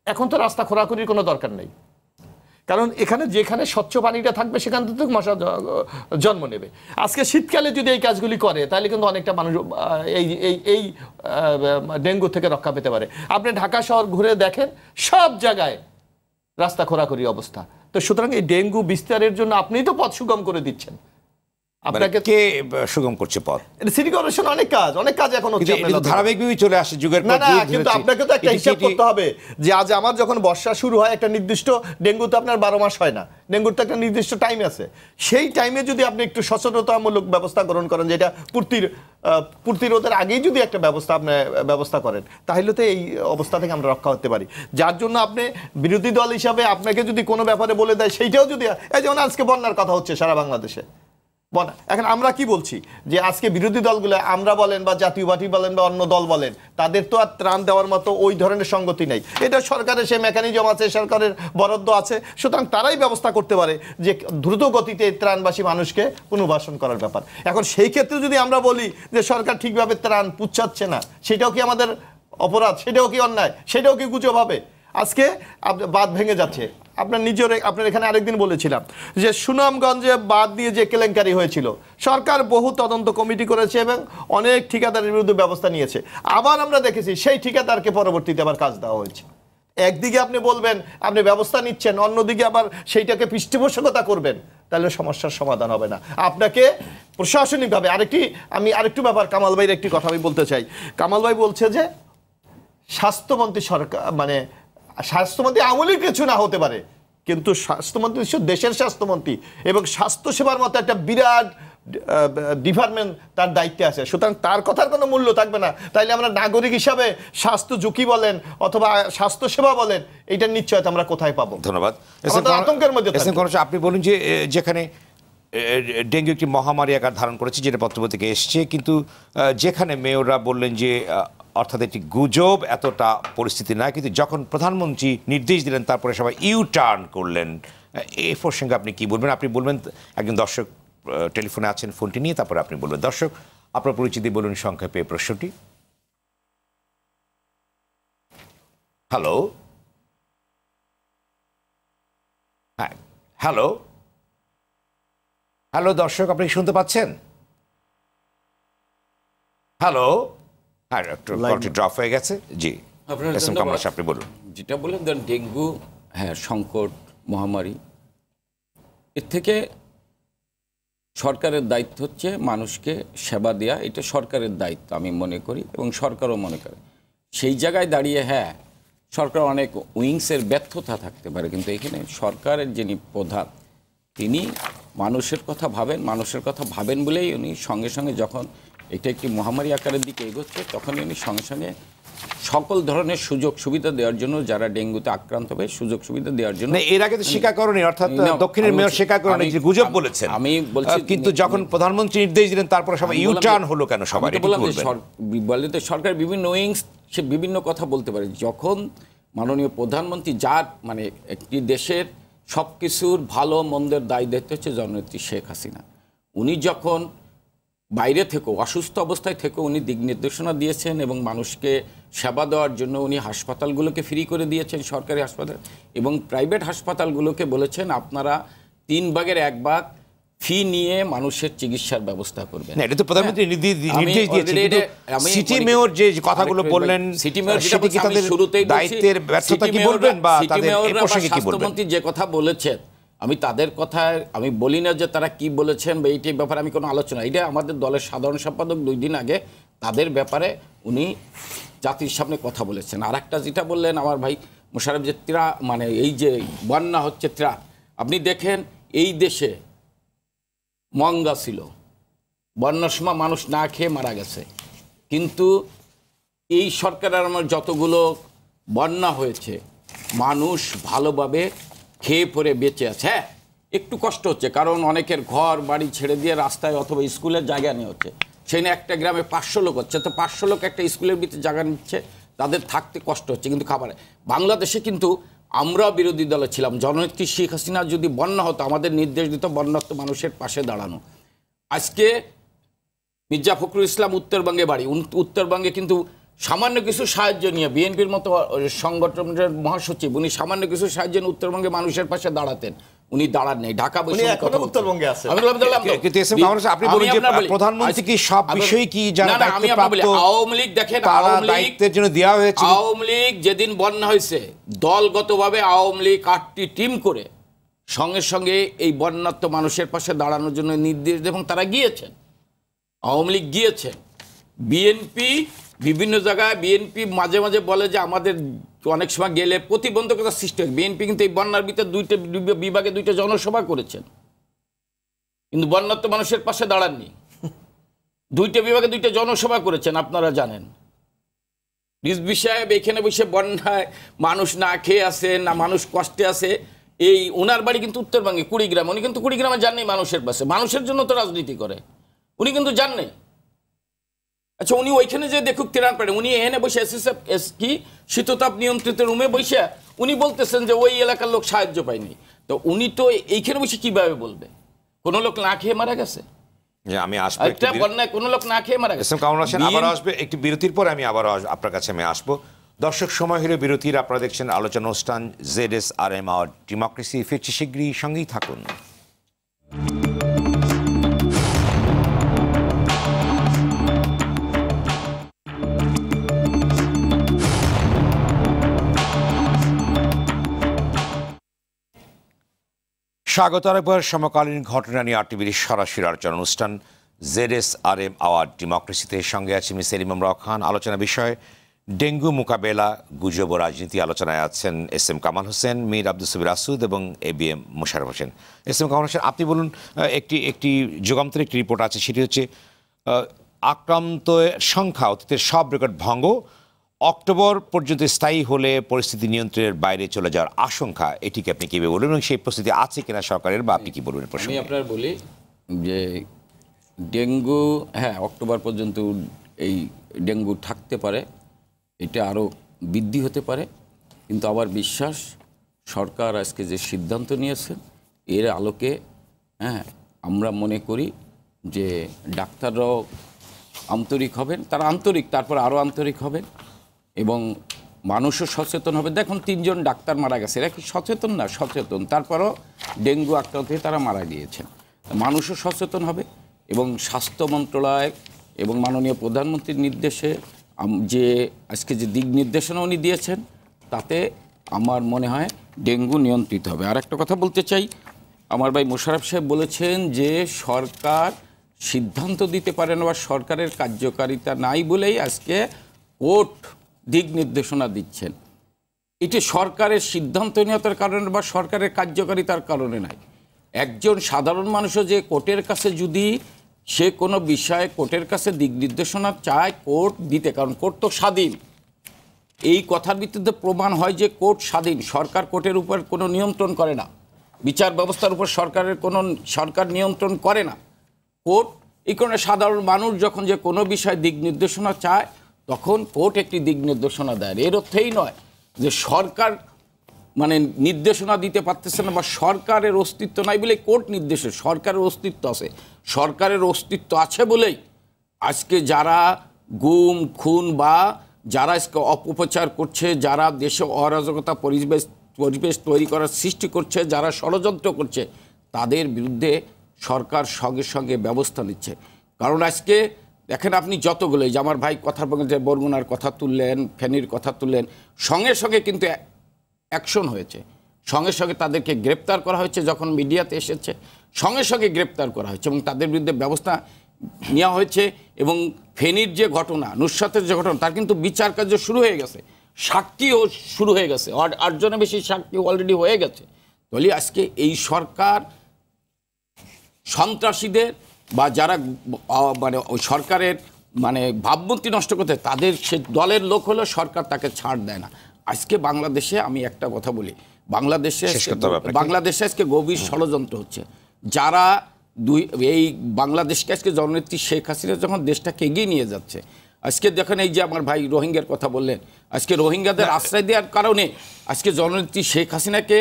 এখন তো রাস্তা খোরাখুরির কোনো দরকার নেই। কারণ এখানে যেখানে স্বচ্ছ পানিটা থাকবে, সেখান থেকে মশা জন্ম নেবে। আজকে শীতকালে যদি এই কাজগুলি করে, তাহলে কিন্তু অনেকটা মানুষ এই এই এই ডেঙ্গু থেকে রক্ষা পেতে পারে। আপনি ঢাকা শহর ঘুরে দেখেন, সব জায়গায় রাস্তা খোরাখুরি অবস্থা। তো সুতরাং এই ডেঙ্গু বিস্তারের জন্য আপনিই তো পথ সুগম করে দিচ্ছেন। আপনাকে কে সুগম করছে পথ? সিটি কর্পোরেশন অনেক কাজ অনেক কাজ এখন হচ্ছে কিন্তু আপনি এটা তো লক্ষ্য। করেন। ধারাবাহিকভাবে চলে আসে যুগের না না কিন্তু আপনাকে তো একটা হিসাব করতে হবে যে আজ আমার যখন বর্ষা শুরু হয় একটা নির্দিষ্ট ডেঙ্গু তো আপনার বারো মাস হয় না। ডেঙ্গুর তো একটা নির্দিষ্ট টাইম আছে। সেই টাইমে যদি আপনি একটু সচেতনতামূলক ব্যবস্থা গ্রহণ করেন যেটা পূর্তির প্রতিরোধের আগেই যদি একটা ব্যবস্থা আপনি ব্যবস্থা করেন তাহলে তো এই অবস্থা থেকে আমরা রক্ষা করতে পারি। যার জন্য আপনি বিরোধী দল হিসাবে আপনাকে যদি কোনো ব্যাপারে বলে দেয় সেইটাও যদি এই যেমন আজকে বন্যার কথা হচ্ছে সারা বাংলাদেশে। বনা এখন আমরা কি বলছি? যে আজকে বিরোধী দলগুলো আমরা বলেন বা জাতীয় পার্টি বলেন বা অন্য দল বলেন, তাদের তো আর ত্রাণ দেওয়ার মতো ওই ধরনের সঙ্গতি নেই। এটা সরকারের সে মেকানিজম আছে, সরকারের বরাদ্দ আছে, সুতরাং তারাই ব্যবস্থা করতে পারে যে দ্রুত গতিতে ত্রাণবাসী মানুষকে পুনর্বাসন করার ব্যাপার। এখন সেই ক্ষেত্রে যদি আমরা বলি যে সরকার ঠিকভাবে ত্রাণ পুচ্ছাচ্ছে না, সেটাও কি আমাদের অপরাধ? সেটাও কি অন্যায়? সেটাও কি গুজব হবে? আজকে বাদ ভেঙে যাচ্ছে। আপনার নিজের আপনার এখানে আরেকদিন বলেছিলাম যে সুনামগঞ্জে বাদ দিয়ে যে কেলেঙ্কারি হয়েছিল, সরকার বহু তদন্ত কমিটি করেছে এবং অনেক ঠিকাদারের বিরুদ্ধে ব্যবস্থা নিয়েছে। আবার আমরা দেখেছি সেই ঠিকাদারকে পরবর্তীতে আবার কাজ দেওয়া হয়েছে। একদিকে আপনি বলবেন, আপনি ব্যবস্থা নিচ্ছেন, অন্যদিকে আবার সেইটাকে পৃষ্ঠপোষকতা করবেন। তাহলে সমস্যার সমাধান হবে না। আপনাকে প্রশাসনিকভাবে আরেকটি, আমি আরেকটু ব্যাপার, কামাল ভাইয়ের একটি কথা আমি বলতে চাই। কামাল ভাই বলছে যে, স্বাস্থ্যমন্ত্রী সরকার মানে স্বাস্থ্যমন্ত্রী আমলি কিছু না হতে পারে। কিন্তু স্বাস্থ্যমন্ত্রী দেশের স্বাস্থ্যমন্ত্রী এবং স্বাস্থ্যসেবার মতো একটা বিরাট ডিপার্টমেন্ট তার দায়িত্বে আছে। সুতরাং তার কথার কোনো মূল্য থাকবে না। তাইলে আমরা নাগরিক হিসাবে স্বাস্থ্য ঝুঁকি বলেন অথবা স্বাস্থ্যসেবা বলেন এইটার নিশ্চয়তা আমরা কোথায় পাবো। ধন্যবাদ। আতঙ্কের মধ্যে আপনি বলুন যে যেখানে ডেঙ্গু একটি মহামারী আকার ধারণ করেছে যেটা পত্রপত্র থেকে এসছে কিন্তু যেখানে মেয়ররা বললেন যে অর্থাৎ একটি গুজব, এতটা পরিস্থিতি না কিন্তু যখন প্রধানমন্ত্রী নির্দেশ দিলেন, তারপরে সবাই ইউ টার্ন করলেন। এ প্রসঙ্গে আপনি কি বলবেন? আপনি বলবেন, একজন দর্শক টেলিফোনে আছেন, ফোনটি নিয়ে, তারপরে আপনি বলবেন। দর্শক, আপনার পরিচিতি বলুন, সংক্ষেপে প্রশ্নটি। হ্যালো হ্যাঁ হ্যালো হ্যালো দর্শক, আপনি শুনতে পাচ্ছেন? হ্যালো হ্যাঁ একটু কলটি ড্রপ হয়ে গেছে? জি। আপনি বলুন। যেটা বললেন ধরেন ডেঙ্গু হ্যাঁ সংকট মহামারী এর থেকে সরকারের দায়িত্ব হচ্ছে মানুষকে সেবা দেওয়া এটা সরকারের দায়িত্ব আমি মনে করি এবং সরকারও মনে করে। সেই জায়গায় দাঁড়িয়ে হ্যাঁ সরকার অনেক উইংসের ব্যর্থতা থাকতে পারে কিন্তু এখানে সরকারের যিনি প্রধান তিনি মানুষের কথা ভাবেন মানুষের কথা ভাবেন বলেই উনি সঙ্গে সঙ্গে যখন এটা একটি মহামারী আকারের দিকে এগোচ্ছে। তখন উনি সঙ্গে সঙ্গে সকল ধরনের সুযোগ সুবিধা দেওয়ার জন্য যারা ডেঙ্গুতে আক্রান্ত হবে সুযোগ সুবিধা দেওয়ার জন্য এর আগে তো স্বীকার করেনি অর্থাৎ দক্ষিণের মেয়র বলছি- স্বীকার করেনি যে গুজব বলেছেন। আমি বলছি কিন্তু যখন প্রধানমন্ত্রী নির্দেশ দিলেন তারপরে সবাই আমি ইউ টার্ন হলো কেন সবাই? বললাম বলে তো সরকার বিভিন্ন উইংস সে বিভিন্ন কথা বলতে পারে। যখন মাননীয় প্রধানমন্ত্রী যার মানে একটি দেশের সব কিছুর ভালো মন্দের দায় দায়িত্ব হচ্ছে জননেত্রী শেখ হাসিনা। উনি যখন বাইরে থেকেও অসুস্থ অবস্থায় থেকেও উনি দিক নির্দেশনা দিয়েছেন এবং মানুষকে সেবা দেওয়ার জন্য উনি হাসপাতালগুলোকে ফ্রি করে দিয়েছেন সরকারি হাসপাতাল এবং প্রাইভেট হাসপাতালগুলোকে বলেছেন আপনারা তিন ভাগের এক ভাগ ফি নিয়ে মানুষের চিকিৎসার ব্যবস্থা করবেন এটা তো প্রধানমন্ত্রী হ্যাঁ। নির্দেশ আমি নির্দেশ দিয়েছে already কিন্তু এটা- আমি সিটি মেয়র যে কথাগুলো বললেন সিটি মেয়র সেটি কি তাদের শুরুতেই দায়িত্বের ব্যর্থতা কি বলবেন বা তাদের প্রসঙ্গে কি বলবেন যে কথা বলেছেন আমি তাদের কথায়, আমি বলি না যে তারা কি বলেছেন বা এইটির ব্যাপারে আমি কোনো আলোচনা এটা আমাদের দলের সাধারণ সম্পাদক দুই দিন আগে তাদের ব্যাপারে উনি জাতির সামনে কথা বলেছেন। আর একটা যেটা বললেন আমার ভাই মোশারফ যে ত্রা মানে এই যে বন্যা হচ্ছে ত্রা। আপনি দেখেন এই দেশে মঙ্গা ছিল। বন্যার সময় মানুষ না খেয়ে মারা গেছে। কিন্তু এই সরকারের আমার যতগুলো বন্যা হয়েছে, মানুষ ভালোভাবে খেয়ে পরে বেঁচে আছে হ্যাঁ? একটু কষ্ট হচ্ছে, কারণ অনেকের ঘর, বাড়ি ছেড়ে দিয়ে রাস্তায় অথবা স্কুলের জায়গা নিয়ে হচ্ছে। সেই একটা গ্রামে পাঁচশো লোক হচ্ছে, তো পাঁচশো লোক একটা স্কুলের ভিতরে জায়গা নিচ্ছে, তাদের থাকতে কষ্ট হচ্ছে, কিন্তু খাবারে। বাংলাদেশে কিন্তু আমরা বিরোধী দলে ছিলাম জননেত্রী শেখ হাসিনা যদি বন্যা হতো, আমাদের নির্দেশ দিত বন্যার্থ মানুষের পাশে দাঁড়ানো। আজকে মির্জা ফখরুল ইসলাম উত্তরবঙ্গে বাড়ি উত্তরবঙ্গে কিন্তু সামান্য কিছু সাহায্য নিয়ে বিএনপির মতো সংগঠনের মহাসচিব উনি সামান্য কিছু সাহায্য নিয়ে উত্তরবঙ্গে মানুষের পাশে দাঁড়াতেন। উনি দাঁড়ান নেই ঢাকা বসে এখনও উত্তরবঙ্গে। আমি আপনি বলুন যে প্রধানমন্ত্রী কি সব কি না, আমি আপনার বলি, আওয়ামী লীগ দেখেন আওয়ামী লীগ জন্য দেওয়া হয়েছিল। আওয়ামী লীগ যেদিন বন্যা হয়েছে দলগতভাবে আওয়ামী লীগ আটটি টিম করে সঙ্গে সঙ্গে এই বন্যাত্ম মানুষের পাশে দাঁড়ানোর জন্য নির্দেশ দিয়ে এবং তারা গিয়েছেন। আওয়ামী লীগ গিয়েছেন। বিএনপি বিভিন্ন জায়গায় বিএনপি মাঝে মাঝে বলে যে আমাদের অনেক সময় গেলে প্রতিবন্ধকতা সৃষ্টি হয়। বিএনপি কিন্তু এই বন্যার ভিতরে দুইটা বিভাগে দুইটা জনসভা করেছেন। কিন্তু বন্যাত্ম মানুষের পাশে দাঁড়াননি। দুইটা বিভাগে দুইটা জনসভা করেছেন, আপনারা জানেন। রিজবি সাহেব এখানে বসে বন্যায় মানুষ না খেয়ে আছে, না মানুষ কষ্টে আছে, এই ওনার বাড়ি কিন্তু উত্তরবঙ্গে, কুড়িগ্রাম। উনি কিন্তু কুড়িগ্রামে যাননি মানুষের পাশে। মানুষের জন্য তো রাজনীতি করে। উনি কিন্তু যাননি। আচ্ছা উনি ওইখানে যে দেখুক তিরান পারে উনি এনে বসে এসএসএফ এস কি শীততাপ নিয়ন্ত্রিত রুমে বসে উনি বলতেছেন যে ওই এলাকার লোক সাহায্য পায়নি। তো উনি তো এইখানে বসে কীভাবে বলবে? কোনো লোক না খেয়ে মারা গেছে? আমি আসব একটু একটা বন্যায় কোনো লোক না খেয়ে মারা গেছে। কামরুল হোসেন আবার আসবে একটি বিরতির পর আমি আবার আপনার কাছে আমি আসব। দর্শক সময় হলে বিরতির আপনারা দেখছেন আলোচনা অনুষ্ঠান Z S R M our democracy ফিরছি শীঘ্রই সঙ্গেই থাকুন। স্বাগত আরেকবার। সমকালীন ঘটনা নিয়ে আরটিভির সরাসরি আলোচনা অনুষ্ঠান। Z S R M our ডেমোক্রেসিতে সঙ্গে আছে মিস এলিম ইমরান খান। আলোচনা বিষয় ডেঙ্গু মোকাবেলা গুজব রাজনীতি আলোচনায় আছেন এস এম কামাল হোসেন মীর আব্দুল সবির আসুদ এবং A B M Mosharraf Hossain. S M Kamal Hossain আপনি বলুন একটি একটি যুগান্তর একটি রিপোর্ট আছে সেটি হচ্ছে আহ, আক্রান্ত সংখ্যা অতীতের সব রেকর্ড ভঙ্গ অক্টোবর পর্যন্ত স্থায়ী হলে পরিস্থিতি নিয়ন্ত্রণের বাইরে চলে যাওয়ার আশঙ্কা এটিকে আপনি কীভাবে বলবেন এবং সেই প্রস্তুতি আছে কিনা সরকারের বা আপনি কী বলবেন আমি আপনার বলি যে ডেঙ্গু হ্যাঁ অক্টোবর পর্যন্ত এই ডেঙ্গু থাকতে পারে এটা আরও বৃদ্ধি হতে পারে কিন্তু আবার বিশ্বাস সরকার আজকে যে সিদ্ধান্ত নিয়েছে এর আলোকে হ্যাঁ আমরা মনে করি যে ডাক্তাররাও আন্তরিক হবেন তারা আন্তরিক তারপর আরও আন্তরিক হবেন। এবং মানুষও সচেতন হবে। দেখুন, তিনজন ডাক্তার মারা গেছে। এরা কি সচেতন? না, সচেতন। তারপরও ডেঙ্গু আক্রান্ত হয়ে তারা মারা গিয়েছেন। মানুষও সচেতন হবে এবং স্বাস্থ্য মন্ত্রণালয় এবং মাননীয় প্রধানমন্ত্রীর নির্দেশে যে আজকে যে দিক নির্দেশনা উনি দিয়েছেন, তাতে আমার মনে হয় ডেঙ্গু নিয়ন্ত্রিত হবে। আর একটা কথা বলতে চাই, আমার ভাই মোশারফ সাহেব বলেছেন যে সরকার সিদ্ধান্ত দিতে পারে না বা সরকারের কার্যকারিতা নাই বলেই আজকে কোর্ট দিক নির্দেশনা দিচ্ছেন। এটি সরকারের সিদ্ধান্ত নিয়তার কারণে বা সরকারের কার্যকারিতার কারণে নাই। একজন সাধারণ মানুষও যে কোর্টের কাছে যদি সে কোনো বিষয়ে কোর্টের কাছে দিক নির্দেশনা চায়, কোর্ট দিতে, কারণ কোর্ট তো স্বাধীন। এই কথার ভিত্তিতে প্রমাণ হয় যে কোর্ট স্বাধীন, সরকার কোর্টের উপর কোনো নিয়ন্ত্রণ করে না। বিচার ব্যবস্থার উপর সরকারের কোনো, সরকার নিয়ন্ত্রণ করে না। কোর্ট, এই কারণে সাধারণ মানুষ যখন যে কোনো বিষয়ে দিক নির্দেশনা চায় তখন কোর্ট একটি দিক নির্দেশনা দেয়। এর অর্থেই নয় যে সরকার মানে নির্দেশনা দিতে পারতেছে না বা সরকারের অস্তিত্ব নাই বলে কোর্ট নির্দেশে সরকারের অস্তিত্ব আছে। সরকারের অস্তিত্ব আছে বলেই আজকে যারা গুম, খুন বা যারা আজকে অপপ্রচার করছে, যারা দেশে অরাজকতা পরিবেশ পরিবেশ তৈরি করার সৃষ্টি করছে, যারা ষড়যন্ত্র করছে, তাদের বিরুদ্ধে সরকার সঙ্গে সঙ্গে ব্যবস্থা নিচ্ছে। কারণ আজকে দেখেন আপনি যতগুলো যে আমার ভাই কথার যে বরগুনার কথা তুললেন, ফেনীর কথা তুললেন, সঙ্গে সঙ্গে কিন্তু অ্যাকশন হয়েছে। সঙ্গে সঙ্গে তাদেরকে গ্রেপ্তার করা হয়েছে যখন মিডিয়াতে এসেছে, সঙ্গে সঙ্গে গ্রেপ্তার করা হয়েছে এবং তাদের বিরুদ্ধে ব্যবস্থা নেওয়া হয়েছে এবং ফেনীর যে ঘটনা, নুসরাতের যে ঘটনা, তার কিন্তু বিচার কার্য শুরু হয়ে গেছে। সাক্ষীও শুরু হয়ে গেছে। আট- আটজনের বেশি সাক্ষী অলরেডি হয়ে গেছে। তাহলে আজকে এই সরকার সন্ত্রাসীদের বা যারা মানে ওই সরকারের মানে ভাবমূর্তি নষ্ট করতে তাদের সে দলের লোক হলেও সরকার তাকে ছাড় দেয় না। আজকে বাংলাদেশে আমি একটা কথা বলি। বাংলাদেশে। বাংলাদেশে আজকে গভীর ষড়যন্ত্র হচ্ছে। যারা দুই এই বাংলাদেশকে আজকে জননেত্রী শেখ হাসিনা যখন দেশটাকে এগিয়ে নিয়ে যাচ্ছে আজকে দেখেন এই যে আমার ভাই রোহিঙ্গার কথা বললেন আজকে রোহিঙ্গাদের আশ্রয় দেওয়ার কারণে আজকে জননেত্রী শেখ হাসিনাকে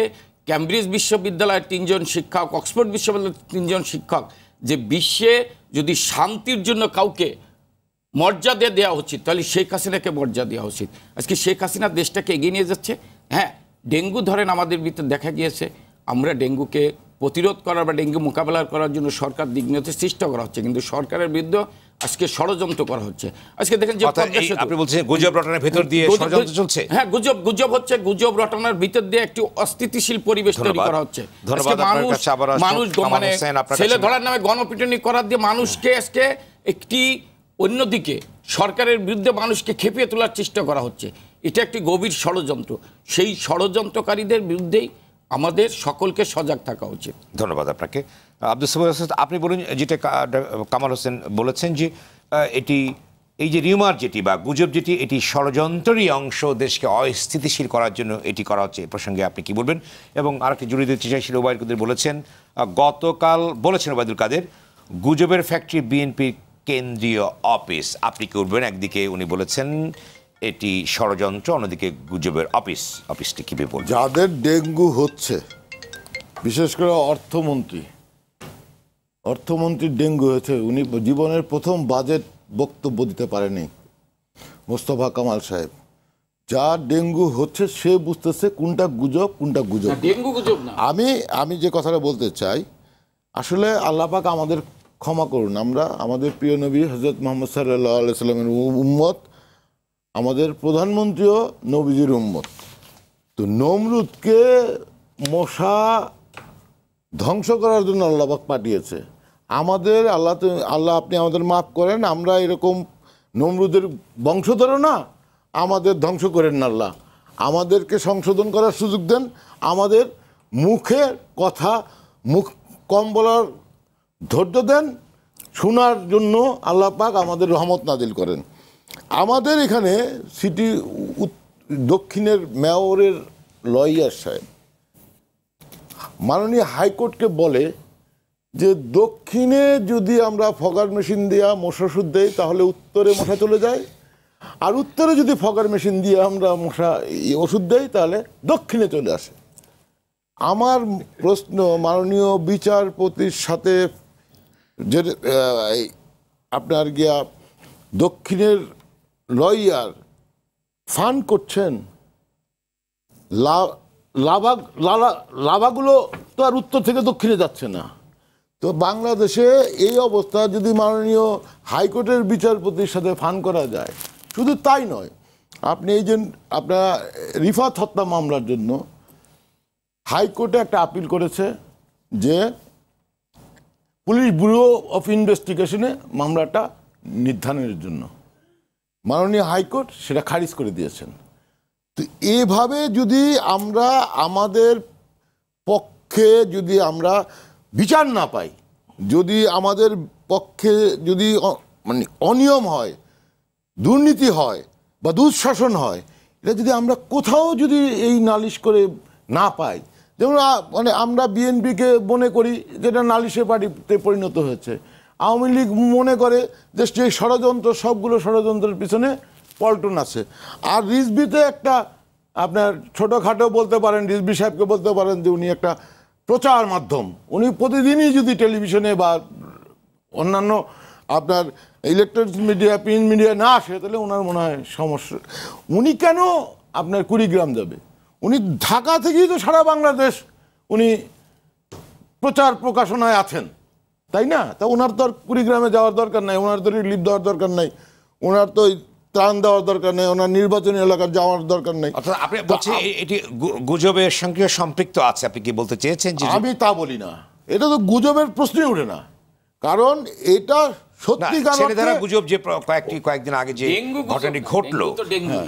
ক্যামব্রিজ বিশ্ববিদ্যালয়ের তিনজন শিক্ষক অক্সফোর্ড বিশ্ববিদ্যালয়ের তিনজন শিক্ষক যে বিশ্বে যদি শান্তির জন্য কাউকে মর্যাদা দেওয়া উচিত, তাহলে শেখ হাসিনাকে মর্যাদা দেওয়া উচিত। আজকে শেখ হাসিনা দেশটাকে এগিয়ে নিয়ে যাচ্ছে। হ্যাঁ ডেঙ্গু ধরেন আমাদের ভিতরে দেখা গিয়েছে। আমরা ডেঙ্গুকে প্রতিরোধ করার বা ডেঙ্গু মোকাবেলা করার জন্য সরকার দিক নিয়ে সৃষ্টি করা হচ্ছে। কিন্তু সরকারের বিরুদ্ধে আজকে ষড়যন্ত্র করা হচ্ছে। আজকে দেখেন যে আপনি বলছেন গুজব রটনার ভেতর দিয়ে ষড়যন্ত্র চলছে? হ্যাঁ গুজব গুজব হচ্ছে গুজব রটনার ভিতর দিয়ে একটি অস্থিতিশীল পরিবেশ তৈরি করা হচ্ছে। ধন্যবাদ আজকে মানুষ। মানুষ মানে ছেলে ধরার নামে গণপিটুনি করার দিয়ে মানুষকে আজকে একটি অন্যদিকে সরকারের বিরুদ্ধে মানুষকে খেপিয়ে তোলার চেষ্টা করা হচ্ছে। এটা একটি গভীর ষড়যন্ত্র। সেই ষড়যন্ত্রকারীদের বিরুদ্ধেই আমাদের সকলকে সজাগ থাকা উচিত। ধন্যবাদ আপনাকে। আব্দুল সাবুর আপনি বলুন যেটা কামাল হোসেন বলেছেন যে এটি, এই যে রিউমার যেটি বা গুজব যেটি, এটি ষড়যন্ত্রই অংশ দেশকে অস্থিতিশীল করার জন্য এটি করা হচ্ছে। এ প্রসঙ্গে আপনি কি বলবেন? এবং আরেকটি জুড়ে দিতে চাইছিল ওবায়দুল কাদের বলেছেন। গতকাল বলেছেন ওবায়দুল কাদের, গুজবের ফ্যাক্টরি বিএনপির কেন্দ্রীয় অফিস। আপনি কি উঠবেন? একদিকে উনি বলেছেন এটি ষড়যন্ত্র অন্যদিকে গুজবের অফিস অফিসটি কি বলবেন যাদের ডেঙ্গু হচ্ছে বিশেষ করে অর্থমন্ত্রী অর্থমন্ত্রীর ডেঙ্গু হয়েছে উনি জীবনের প্রথম বাজেট বক্তব্য দিতে পারেনি মোস্তফা কামাল সাহেব। যা ডেঙ্গু হচ্ছে সে বুঝতেছে কোনটা গুজব কোনটা গুজব। ডেঙ্গু গুজব না। আমি আমি যে কথাটা বলতে চাই আসলে আল্লাপাক আমাদের ক্ষমা করুন। আমরা আমাদের প্রিয় নবী হজরত মোহাম্মদ সাল্লাহ আলাইসাল্লামের উম্মত আমাদের প্রধানমন্ত্রীও নবীজির উম্মত। তো নমরুদকে মশা ধ্বংস করার জন্য আল্লাপাক পাঠিয়েছে। আমাদের আল্লাহ আল্লাহ আপনি আমাদের মাফ করেন, আমরা এরকম নমরুদের বংশধর না, আমাদের ধ্বংস করেন না আল্লাহ। আমাদেরকে সংশোধন করার সুযোগ দেন, আমাদের মুখে কথা, মুখ কম বলার ধৈর্য দেন, শোনার জন্য আল্লাহ পাক আমাদের রহমত নাজিল করেন। আমাদের এখানে সিটি দক্ষিণের মেয়রের লয়ার সাহেব, মাননীয় হাইকোর্টকে বলে যে দক্ষিণে যদি আমরা ফগার মেশিন দিয়া মশা ওষুধ দেই, তাহলে উত্তরে মশা চলে যায়। আর উত্তরে যদি ফগার মেশিন দিয়ে আমরা মশা ওষুধ দেই, তাহলে দক্ষিণে চলে আসে। আমার প্রশ্ন মাননীয় বিচারপতির সাথে যে আপনার গিয়া দক্ষিণের লয়ার ফান করছেন। লাভা, লালা, লাভাগুলো তো আর উত্তর থেকে দক্ষিণে যাচ্ছে না। তো বাংলাদেশে এই অবস্থা যদি মাননীয় হাইকোর্টের বিচারপতির সাথে ফান করা যায়, শুধু তাই নয়, আপনি এই যে আপনার রিফাত হত্যা মামলার জন্য হাইকোর্টে একটা আপিল করেছে যে পুলিশ ব্যুরো অফ ইনভেস্টিগেশনে মামলাটা নির্ধারণের জন্য। মাননীয় হাইকোর্ট সেটা খারিজ করে দিয়েছেন। তো এভাবে যদি আমরা আমাদের পক্ষে যদি আমরা বিচার না পাই, যদি আমাদের পক্ষে যদি মানে অনিয়ম হয়, দুর্নীতি হয় বা দুঃশাসন হয়, এটা যদি আমরা কোথাও যদি এই নালিশ করে না পাই, যেমন মানে আমরা বিএনপিকে মনে করি যেটা নালিশের পার্টিতে পরিণত হয়েছে। আওয়ামী লীগ মনে করে যে সেই ষড়যন্ত্র, সবগুলো ষড়যন্ত্রের পিছনে পল্টন আছে। আর রিজবিতে একটা, আপনার ছোটোখাটো বলতে পারেন রিজবি সাহেবকে বলতে পারেন যে উনি একটা প্রচার মাধ্যম। উনি প্রতিদিনই যদি টেলিভিশনে বা অন্যান্য আপনার ইলেকট্রনিক্স মিডিয়া, প্রিন্ট মিডিয়া না আসে, তাহলে ওনার মনে হয় সমস্যা। উনি কেন আপনার কুড়িগ্রাম যাবে? উনি ঢাকা থেকেই তো সারা বাংলাদেশ উনি প্রচার প্রকাশনায় আছেন। তাই না? তা ওনার তো আর কুড়িগ্রামে যাওয়ার দরকার নাই ওনার তো রিলিফ দেওয়ার দরকার নাই ওনার তো ত্রাণ দেওয়ার দরকার নেই ওনার নির্বাচনী এলাকার যাওয়ার দরকার নেই। অর্থাৎ আপনি বলছেন এটি গুজবের সঙ্গে সম্পৃক্ত আছে আপনি কি বলতে চেয়েছেন যে আমি তা বলি না। এটা তো গুজবের প্রশ্নই ওঠে না। কারণ এটা সত্যিকার গুজব যে কয়েকটি কয়েকদিন আগে যে ঘটনাটি ঘটলো ডেঙ্গু